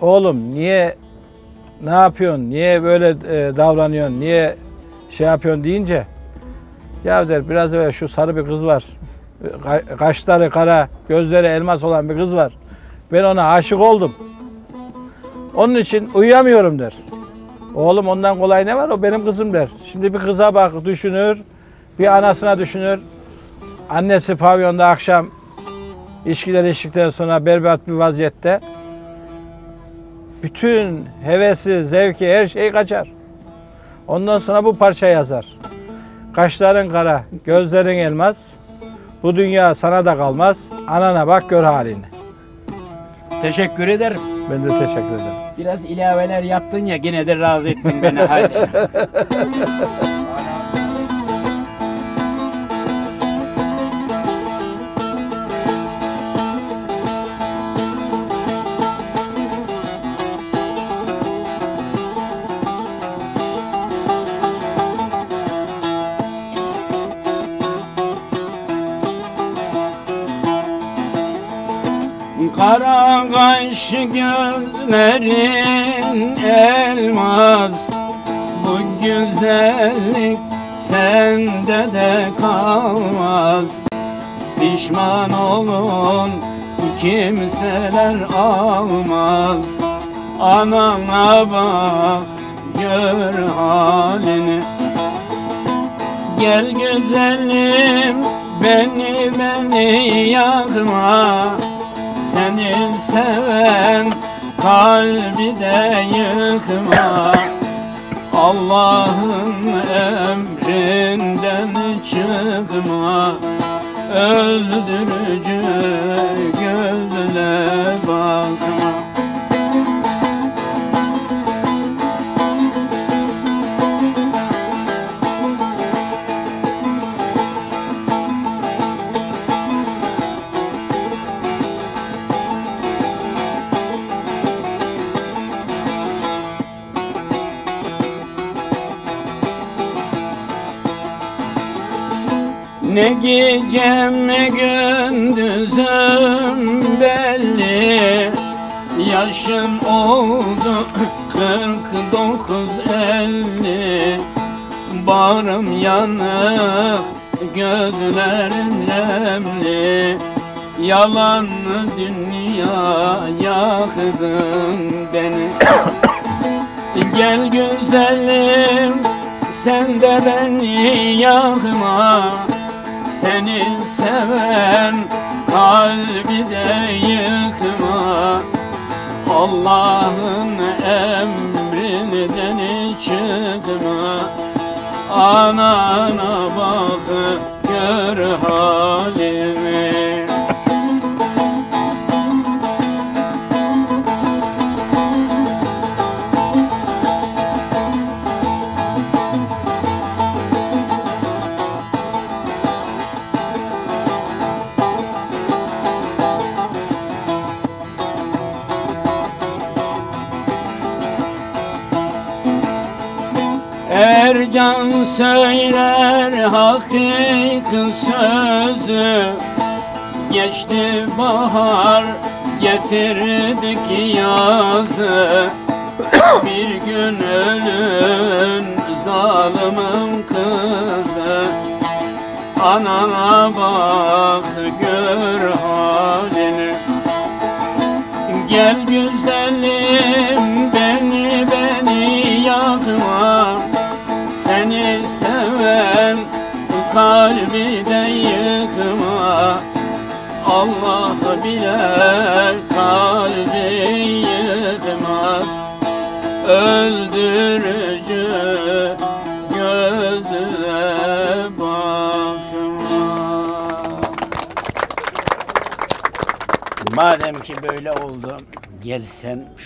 Oğlum niye ne yapıyorsun? Niye böyle e, davranıyorsun? Niye şey yapıyorsun deyince ya der biraz evvel şu sarı bir kız var. Ka- Kaşları kara, gözleri elmas olan bir kız var. Ben ona aşık oldum. Onun için uyuyamıyorum der. Oğlum ondan kolay ne var? O benim kızım der. Şimdi bir kıza bak düşünür. Bir anasına düşünür. Annesi pavyonda akşam içkiler içtikten sonra berbat bir vaziyette. Bütün hevesi, zevki, her şey kaçar. Ondan sonra bu parça yazar. Kaşların kara, gözlerin elmas. Bu dünya sana da kalmaz. Anana bak gör halini. Teşekkür ederim. Ben de teşekkür ederim. Biraz ilaveler yaptın ya yine de razı ettin beni hadi. Kaş gözlerin elmas. Bu güzellik sende de kalmaz. Pişman olun kimseler almaz. Anana bak gör halini. Gel güzelim beni beni yakma Senin seven kalbi de yıkma. Allah'ın emrinden çıkma. Öldürücü gözle bakma Ne gecem ne gündüzüm belli. Yaşım oldu 49 elli. Bağrım yanık gözlerim nemli. Yalanlı dünya yaktın beni? Gel güzelim sen de beni yakma Seni seven kalbi de yıkma. Allah'ın emrinden çıkma. Anana bak gör halimi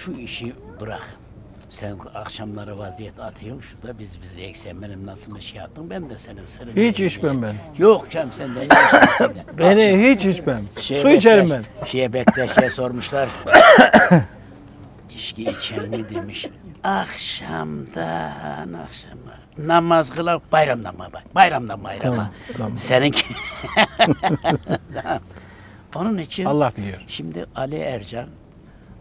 şu işi bırak. Sen akşamları vaziyet atıyorsun, şurada biz bizi eksen benim nasıl bir şey yaptın, ben de senin sırrını... Hiç içmem ben. Yok canım senden, yok senden. Beni hiç içmem. Su içerim Bektaş- ben. Şeye Bektaş'a sormuşlar. İçki içen mi demiş. Akşamdan akşama. Namaz kılan bayramdan mı? Bayramdan bayrama. Tamam, tamam. Seninki. Onun için Allah biliyor. şimdi Ali Ercan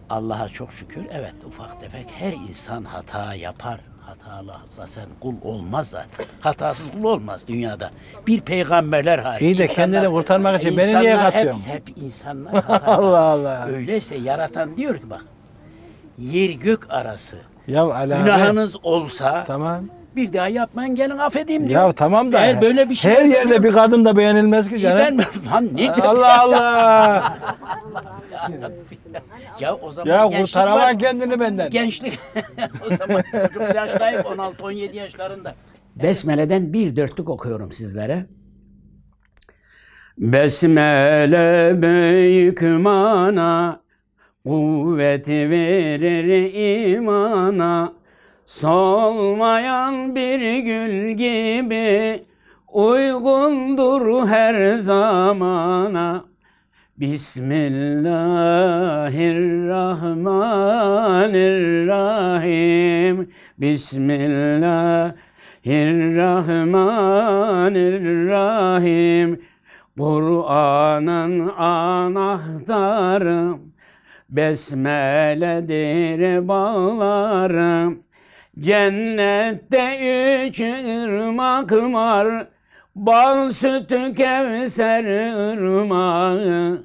Allah'a çok şükür evet ufak tefek her insan hata yapar. Hatalı zaten kul olmaz zaten. Hatasız kul olmaz dünyada. Bir peygamberler hariç. İyi de İnsanlar- kendini kurtarmak için beni niye katıyorsun? Hep, hep insanlar hata. Allah Allah. Öyleyse yaratan diyor ki bak yer gök arası Ya Ali abi, günahınız olsa Tamam. Bir daha yapmayın gelin affedeyim diyor. Ya tamam da Eğer böyle bir şey her yerde diyor, bir kadın da beğenilmez ki ben canım. lan nerede? Allah Allah. ya o zaman ya kurtaramam var. kendini benden. Gençlik o zaman çocuk yaştayım 16-17 yaşlarında. Besmele'den bir dörtlük okuyorum sizlere. Besmele büyük mana kuvvet verir imana solmayan bir gül gibi uygundur her zamana. Bismillahirrahmanirrahim. Bismillahirrahmanirrahim. Kur'an'ın anahtarı Besmeledir bağlarım Cennette üç ırmak var. Bal sütü kevser ırmağı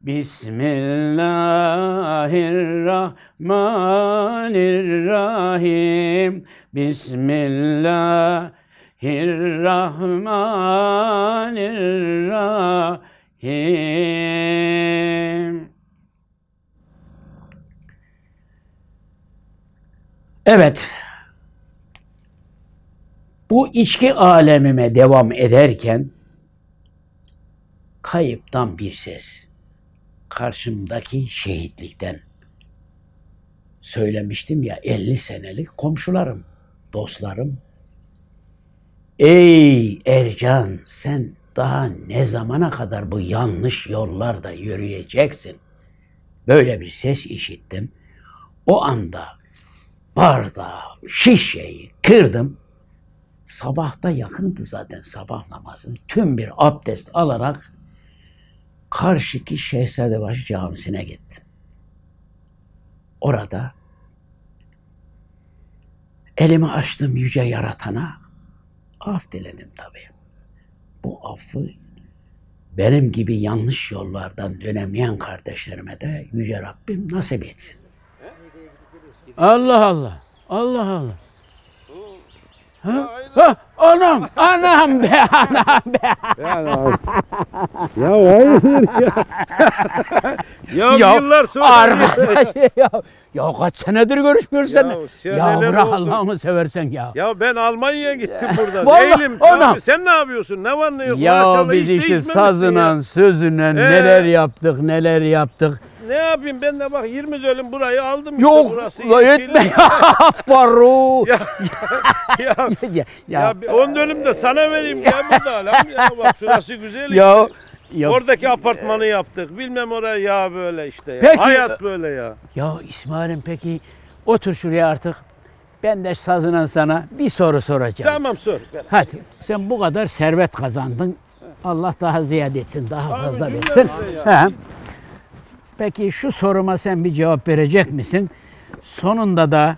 Bismillahirrahmanirrahim. Bismillahirrahmanirrahim Evet. Bu içki alemime devam ederken kayıptan bir ses. Karşımdaki şehitlikten. Söylemiştim ya 50 senelik komşularım, dostlarım. Ey Ercan sen daha ne zamana kadar bu yanlış yollarda yürüyeceksin? Böyle bir ses işittim. O anda bardağı, şişeyi kırdım. Sabahta yakındı zaten sabah namazı. Tüm bir abdest alarak karşıki Şehzadebaşı camisine gittim. Orada elimi açtım yüce yaratana af diledim tabii. Bu affı benim gibi yanlış yollardan dönemeyen kardeşlerime de yüce Rabbim nasip etsin. Allah Allah. Allah Allah. Ha? Ha, anam, anam be, anam be. Ya hayırdır ya? ya, yıllar sonra. Arkadaş ya, ya kaç senedir görüşmüyoruz Ya seninle. Ya neler bırak oldu? Allah'ını seversen ya. Ya ben Almanya'ya gittim burada. Vallahi, Değilim. anam. Abi, sen ne yapıyorsun? Ne var ne yok? Ya Maşallah biz hiç işte değişmemişsin sazına, ya. sözüne neler yaptık, neler yaptık. Ne yapayım ben de bak 20 dönüm burayı aldım işte Yok, burası. la yeşil. etme ya, ya, ya, ya, ya, bir 10 dönüm de sana vereyim ya burada alam ya bak şurası güzel ya, işte. ya, Oradaki apartmanı yaptık. Bilmem oraya ya böyle işte ya. Peki. Hayat böyle ya. ya İsmail'im peki otur şuraya artık. Ben de sazına sana bir soru soracağım. Tamam sor. Hadi sen bu kadar servet kazandın. Allah daha ziyade etsin, daha Amin, fazla versin. ya. He. Peki şu soruma sen bir cevap verecek misin? Sonunda da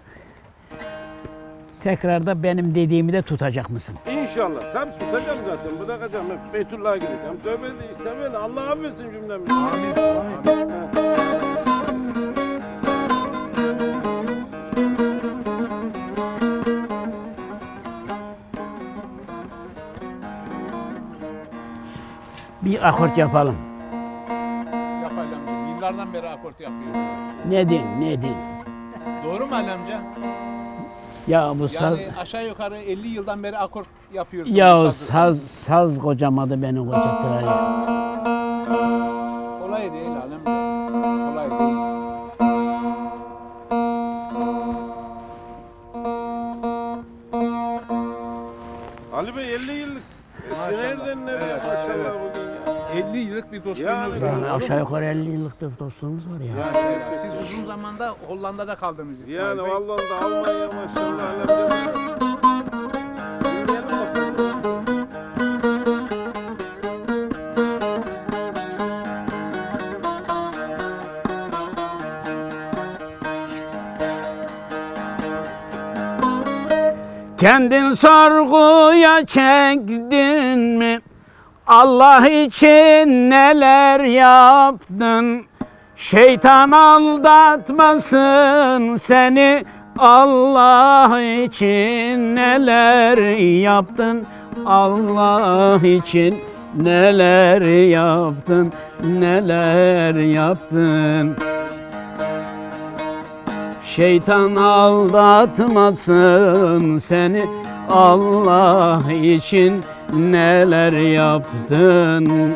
tekrarda benim dediğimi de tutacak mısın? İnşallah. Tabii tutacağım zaten. Bırakacağım. Hep Beytullah'a gideceğim. Tövbe de istemem. Allah affetsin cümlemizi. Amin. Bir akort yapalım. Yıllardan beri akort yapıyoruz. Ne din, ne din? Doğru mu Ali amca? Ya bu saz, Yani aşağı yukarı 50 yıldan beri akort yapıyoruz. ya sazı. saz, saz kocamadı beni kocattılar. Kolay değil Ali amca. Kolay değil. Ali Bey 50 yıllık. Nereden nereye maşallah ya. 50 yıllık bir dostluğumuz Yani- var. Yani aşağı yukarı 50 yıllık bir dostluğumuz var ya. Yani siz uzun zamanda Hollanda'da kaldınız İsmail Yani Bey. Hollanda, Almanya maşallah. Kendin sorguya çektin mi? Allah için neler yaptın? Şeytan aldatmasın seni Allah için neler yaptın? Allah için neler yaptın? Neler yaptın? Şeytan aldatmasın seni Allah için neler yaptın?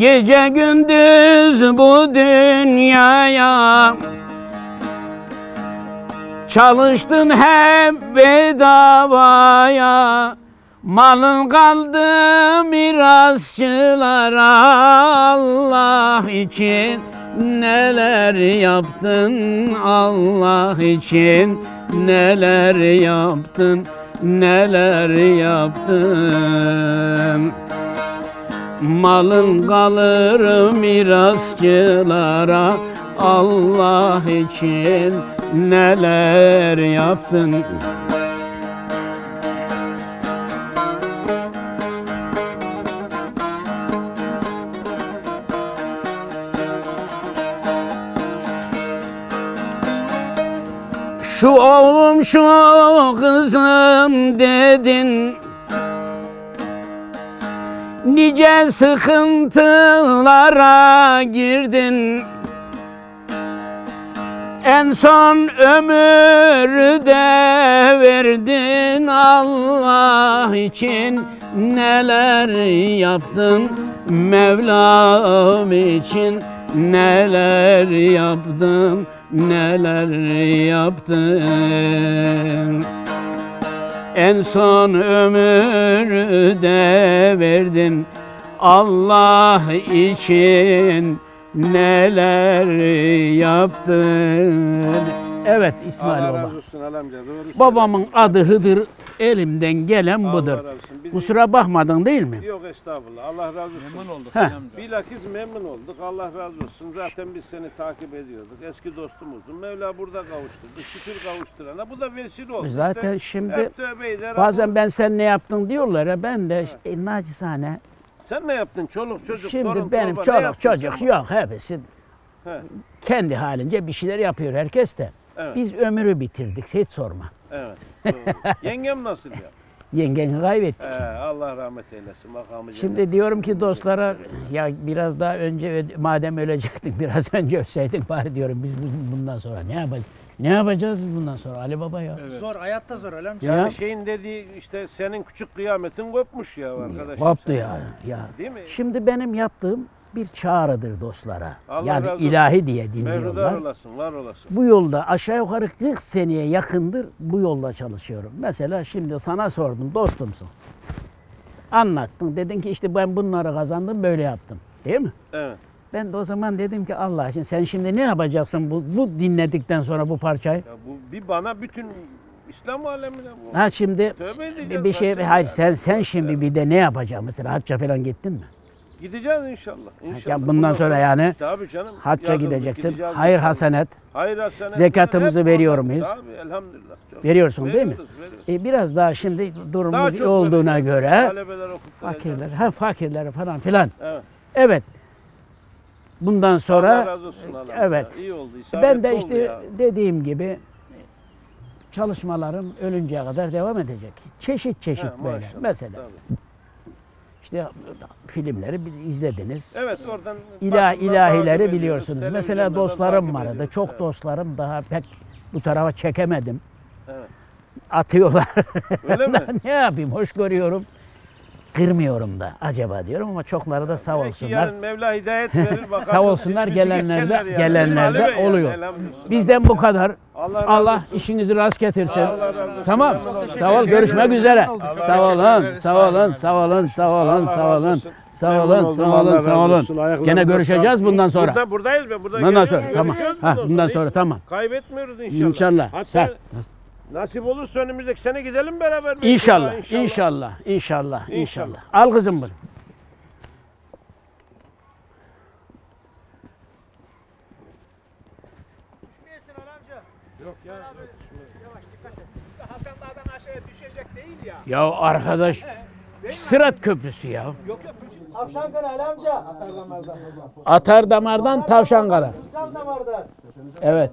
Gece gündüz bu dünyaya Çalıştın hep bedavaya. Malın kaldı mirasçılara Allah için neler yaptın? Allah için neler yaptın? Neler yaptın? Malın kalır mirasçılara. Allah için neler yaptın? Şu oğlum şu kızım dedin. Nice sıkıntılara girdin En son ömürü de verdin Allah için. Neler yaptın Mevlam için? Neler yaptım, neler yaptım. En son ömürde verdin Allah için neler yaptın. Evet İsmail Allah Baba. razı olsun. Doğru Babamın adı Hıdır, elimden gelen Allah budur. Kusura bakmadın değil mi? Yok estağfurullah. Allah razı olsun. Memnun olduk Heh. Bilakis memnun olduk. Allah razı olsun. Zaten biz seni takip ediyorduk. Eski dostumuzdun. Mevla burada kavuşturdu. Şükür kavuşturana. Bu da vesile oldu. Zaten İşte şimdi bazen ben sen ne yaptın diyorlar ya ben de e, nacizane Sen ne yaptın? Çoluk çocuk, şimdi torun, benim torba ne çoluk yaptın çocuk sen? yok hepsi He. kendi halince bir şeyler yapıyor herkes de. Evet. Biz ömrü bitirdik hiç sorma. Evet. doğru. Yengem nasıl ya? Yengeni kaybettik. Ee, Allah rahmet eylesin. Makamı cennet. Şimdi diyorum ki dostlara ya biraz daha önce öde- madem ölecektin biraz önce ölseydin bari diyorum biz bu- bundan sonra ne yapacağız? Ne yapacağız bundan sonra Ali Baba ya? Zor, hayatta zor amca. Ya Yani şeyin dediği işte senin küçük kıyametin kopmuş ya arkadaş. koptu ya. ya. Değil mi? Şimdi benim yaptığım bir çağrıdır dostlara. Allah yani razı olsun. ilahi diye Mevludar dinliyorlar. olasın, var olasın. Bu yolda aşağı yukarı 40 seneye yakındır bu yolda çalışıyorum. Mesela şimdi sana sordum dostumsun. Anlattın dedin ki işte ben bunları kazandım böyle yaptım. Değil mi? Evet. Ben de o zaman dedim ki Allah için sen şimdi ne yapacaksın bu, bu dinledikten sonra bu parçayı? Ya bu bir bana bütün İslam alemine bu. Ha şimdi bir, bir şey hayır yani. sen sen şimdi bir de ne yapacaksın mesela hacca falan gittin mi? Gideceğiz inşallah. İnşallah. Ya bundan sonra yani Tabii canım. hacca gideceksin. Hayır hasenet Hayır hasenet. Zekatımızı veriyor muyuz? Tabii elhamdülillah. Çok. veriyorsun değil mi? Veriyoruz, veriyoruz. E, biraz daha şimdi Daha durumumuz çok olduğuna vereceğiz. göre fakirler, ha fakirleri falan filan. Evet. Evet. Bundan sonra Allah razı olsun Allah. evet. İyi oldu. ben de işte ya. dediğim gibi çalışmalarım ölünceye kadar devam edecek. Çeşit çeşit He, böyle. maşallah, Mesela tabii. işte filmleri izlediniz. Evet oradan İlah, ilahileri biliyorsunuz. Mesela dostlarım vardı. ediyoruz. Çok Evet, dostlarım daha pek bu tarafa çekemedim. Evet. Atıyorlar. Öyle mi? ne yapayım? Hoş görüyorum. Kırmıyorum da acaba diyorum ama çokları da sağ olsunlar. yarın Mevla hidayet verir. bakarsın Sağ olsunlar, gelenler de- yani. gelenler de oluyor. Bizden bu kadar. Allah Allah işinizi rast getirsin. Tamam. Sağ ol. Görüşmek üzere. Sağ olun. Sağ olun. Sağ olun. Sağ olun. Sağ olun. Sağ olun. Sağ olun. Sağ olun. Gene görüşeceğiz bundan sonra. Burada, buradayız be. Burada Bundan sonra tamam. Ha, bundan sonra tamam. Kaybetmiyoruz inşallah. İnşallah. Hatta nasip olursa önümüzdeki sene gidelim beraber. İnşallah. İnşallah. İnşallah. İnşallah. İnşallah. Al kızım bunu. Yok ya. Hasan Dağ'dan aşağıya düşecek değil ya. Ya arkadaş Sırat Köprüsü ya. Tavşan kanı Ali amca. Atar damardan tavşan kara. Can damarda. Evet.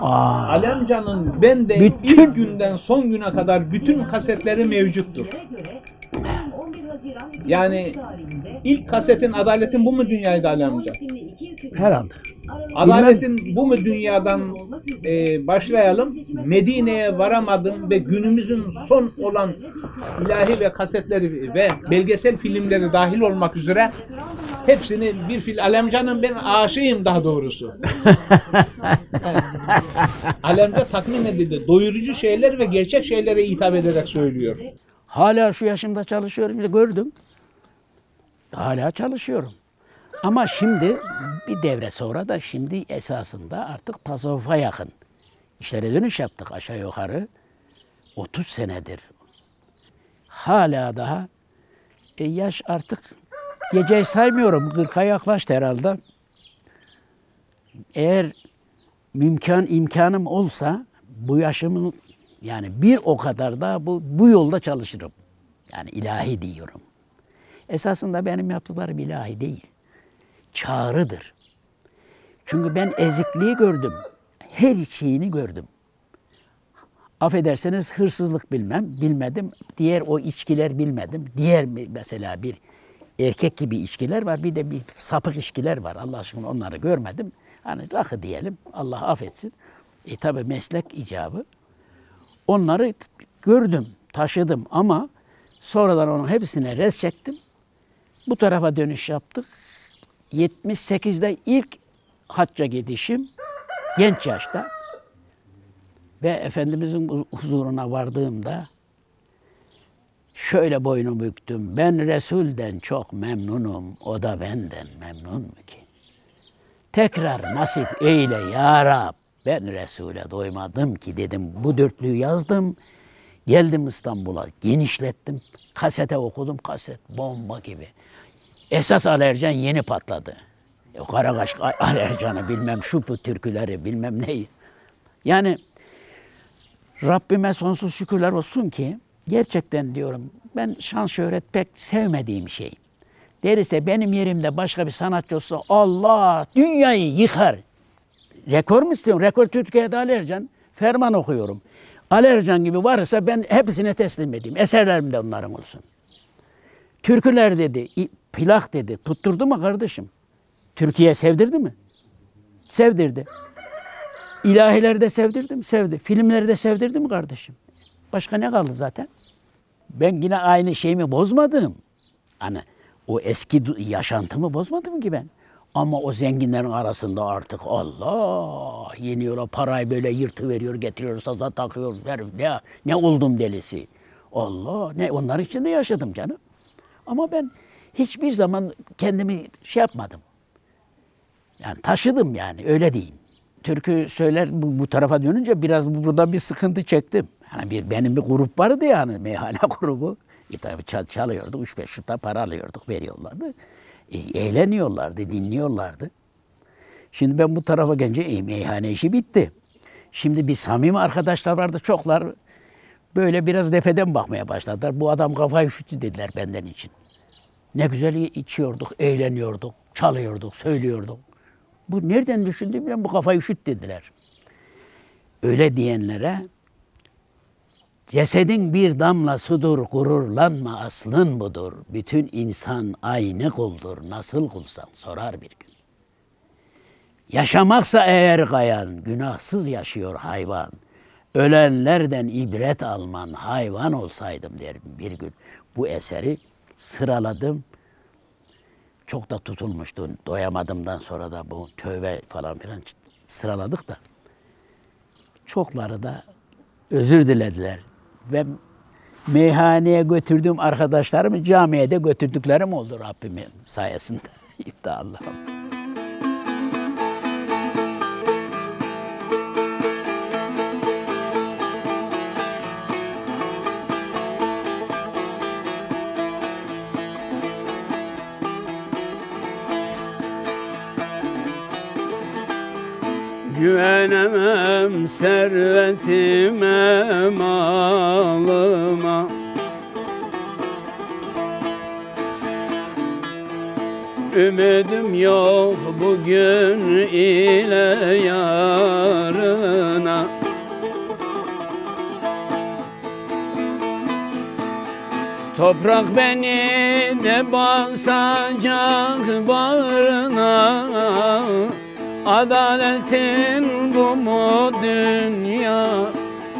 Aa, Ali amcanın bende Bütün- ilk günden son güne kadar bütün kasetleri mevcuttur. Yani ilk kasetin Adaletin bu mu dünyaydı Ali amca? herhalde. Adaletin bu mu dünyadan e, başlayalım. Medine'ye varamadım ve günümüzün son olan ilahi ve kasetleri ve belgesel filmleri dahil olmak üzere hepsini bir fil Alemcan'ın ben aşığıyım daha doğrusu. Alemca tatmin edildi. Doyurucu şeyler ve gerçek şeylere hitap ederek söylüyor. Hala şu yaşımda çalışıyorum. İşte gördüm. Hala çalışıyorum. Ama şimdi bir devre sonra da şimdi esasında artık tasavvufa yakın işlere dönüş yaptık aşağı yukarı. 30 senedir. Hala daha e, yaş artık geceyi saymıyorum. 40'a yaklaştı herhalde. Eğer mümkün imkanım olsa bu yaşımın yani bir o kadar da bu bu yolda çalışırım. Yani ilahi diyorum. Esasında benim yaptıklarım ilahi değil. Çağrıdır. Çünkü ben ezikliği gördüm. Her şeyini gördüm. Affederseniz hırsızlık bilmem, bilmedim. Diğer o içkiler bilmedim. Diğer mesela bir erkek gibi içkiler var. Bir de bir sapık içkiler var. Allah aşkına onları görmedim. Hani rakı diyelim. Allah affetsin. E tabi meslek icabı. Onları gördüm, taşıdım ama Sonradan onun hepsine res çektim. Bu tarafa dönüş yaptık. 78'de ilk hacca gidişim genç yaşta ve Efendimizin huzuruna vardığımda şöyle boynu büktüm. Ben Resul'den çok memnunum. O da benden memnun mu ki? Tekrar nasip eyle ya Rab. Ben Resul'e doymadım ki dedim. Bu dörtlüğü yazdım. Geldim İstanbul'a genişlettim. Kasete okudum kaset bomba gibi. Esas alerjen yeni patladı. O Karakaş alerjanı bilmem şu bu türküleri bilmem neyi. Yani Rabbime sonsuz şükürler olsun ki gerçekten diyorum ben şan şöhret pek sevmediğim şey. Derse benim yerimde başka bir sanatçı olsa Allah dünyayı yıkar. Rekor mu istiyorsun? Rekor Türkiye'de Alercan. Ferman okuyorum. Alercan gibi varsa ben hepsine teslim edeyim. Eserlerim de onların olsun. Türküler dedi, plak dedi. Tutturdu mu kardeşim? Türkiye sevdirdi mi? Sevdirdi. İlahileri de sevdirdi mi? Sevdi. Filmleri de sevdirdi mi kardeşim? Başka ne kaldı zaten? Ben yine aynı şeyimi bozmadım. Hani o eski yaşantımı bozmadım ki ben. Ama o zenginlerin arasında artık Allah yeniyor parayı böyle yırtı veriyor getiriyor saza takıyor ver ne ne oldum delisi. Allah ne onların içinde yaşadım canım. Ama ben hiçbir zaman kendimi şey yapmadım. Yani taşıdım yani öyle diyeyim. Türkü söyler bu, bu tarafa dönünce biraz burada bir sıkıntı çektim. Yani bir, benim bir grup vardı yani meyhane grubu. E tabii çal, çalıyorduk, üç beş şuta para alıyorduk, veriyorlardı. E, eğleniyorlardı, dinliyorlardı. Şimdi ben bu tarafa gelince e, meyhane işi bitti. Şimdi bir samimi arkadaşlar vardı çoklar. Böyle biraz defeden bakmaya başladılar. Bu adam kafayı üşüttü dediler benden için. Ne güzel içiyorduk, eğleniyorduk, çalıyorduk, söylüyorduk. Bu nereden düşündü bilmem bu kafayı üşüt dediler. Öyle diyenlere cesedin bir damla sudur gururlanma aslın budur. Bütün insan aynı kuldur nasıl kulsan sorar bir gün. Yaşamaksa eğer kayan günahsız yaşıyor hayvan. Ölenlerden ibret alman hayvan olsaydım derim bir gün. Bu eseri sıraladım çok da tutulmuştu. Doyamadımdan sonra da bu tövbe falan filan sıraladık da. Çokları da özür dilediler. Ve meyhaneye götürdüğüm arkadaşlarımı camiye de götürdüklerim oldu Rabbimin sayesinde. İfta Güvenemem servetime malıma. Ümidim yok bugün ile yarına. Toprak beni de basacak bağrına Adaletin bu mu dünya?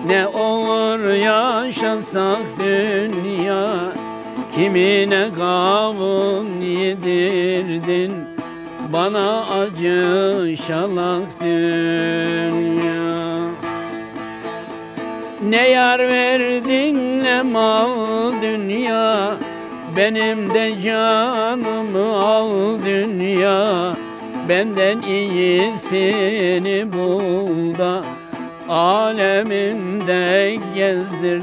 Ne olur yaşasak dünya? Kimine kavun yedirdin? Bana acı şalak dünya. Ne yar verdin ne mal dünya? Benim de canımı al dünya Benden iyisini bul da Aleminde gezdir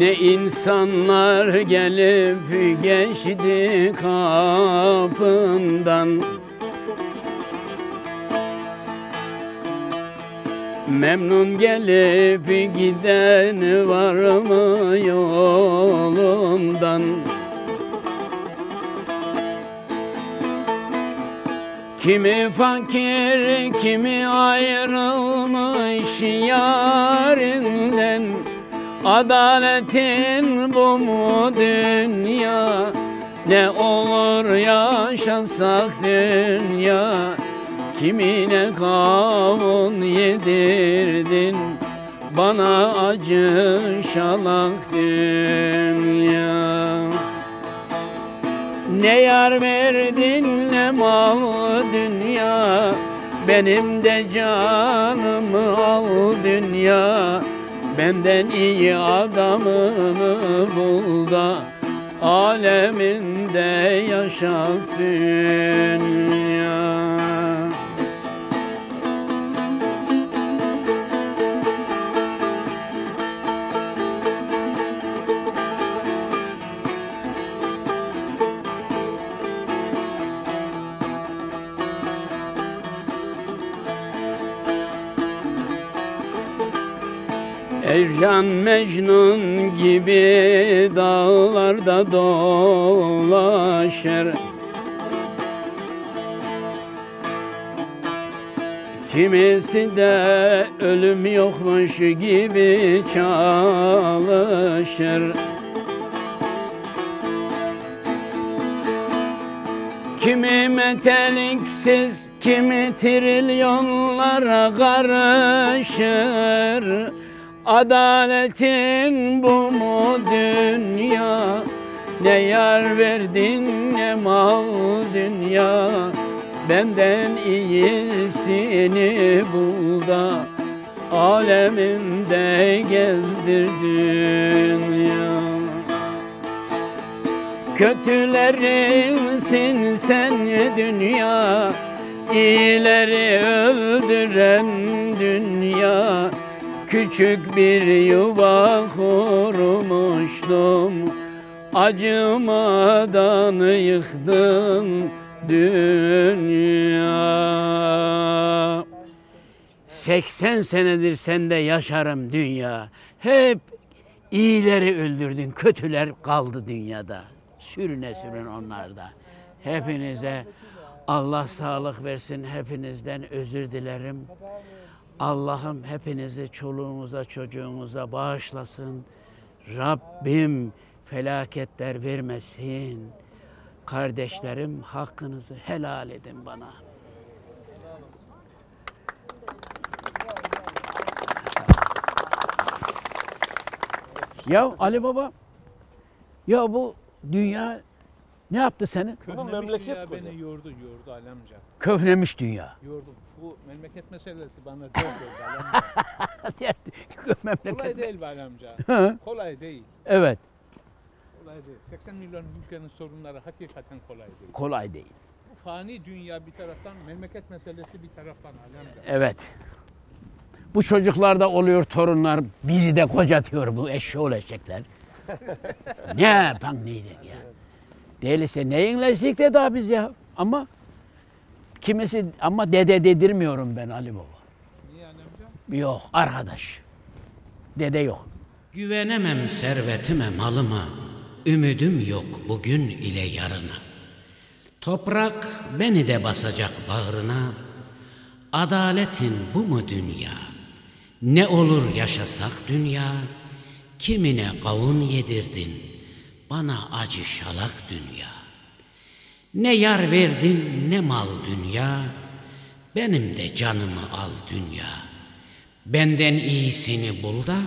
Ne insanlar gelip geçti kapından. Memnun gelip giden var mı yolundan? Kimi fakir, kimi ayrılmış yarinden Adaletin bu mu dünya? Ne olur yaşasak dünya? Kimine kavun yedirdin? Bana acı şalak dünya. Ne yar verdin ne mal dünya? Benim de canımı al dünya Benden iyi adamını bul da Aleminde yaşat dünya Ercan Mecnun gibi dağlarda dolaşır. Kimisi de ölüm yokmuş gibi çalışır. Kimi meteliksiz, kimi trilyonlara karışır Adaletin bu mu dünya? Ne yar verdin ne mal dünya? Benden iyisini bul da Aleminde gezdir dünya Kötülerinsin sen dünya İyileri öldüren dünya Küçük bir yuva kurmuştum. Acımadan yıktın dünya. 80 senedir sende yaşarım dünya. Hep iyileri öldürdün kötüler kaldı dünyada. Sürüne sürün onlarda Hepinize Allah sağlık versin hepinizden özür dilerim Allah'ım hepinizi çoluğunuza çocuğunuza bağışlasın. Rabbim felaketler vermesin. Kardeşlerim hakkınızı helal edin bana. Ya Ali Baba, ya bu dünya ne yaptı seni? Köhnemiş memleket dünya beni yordu, yordu alemca. Köhnemiş dünya. Yordu. Bu memleket meselesi bana çok yordu alemca. Kolay Memleket. değil be alemca. Hı. Kolay değil. Evet, Kolay değil. 80 milyon ülkenin sorunları hakikaten kolay değil. kolay değil. Bu fani dünya bir taraftan, memleket meselesi bir taraftan alemca. Evet. Bu çocuklarda oluyor torunlar bizi de kocatıyor bu eşşoğlu eşekler. ne yapan neydi ya? Değilse neyinle daha biz ya? Ama kimisi ama dede dedirmiyorum ben Ali Baba. Niye alemca? Yok arkadaş. Dede yok. Güvenemem servetime malıma, ümüdüm yok bugün ile yarına. Toprak beni de basacak bağrına, adaletin bu mu dünya? Ne olur yaşasak dünya, kimine kavun yedirdin, bana acı şalak dünya. Ne yar verdin ne mal dünya, benim de canımı al dünya. Benden iyisini bul da,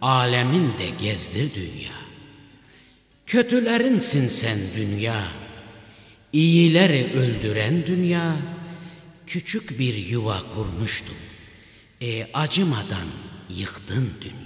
alemin de gezdir dünya. Kötülerinsin sen dünya, iyileri öldüren dünya, küçük bir yuva kurmuştum. E acımadan yıktın dünya.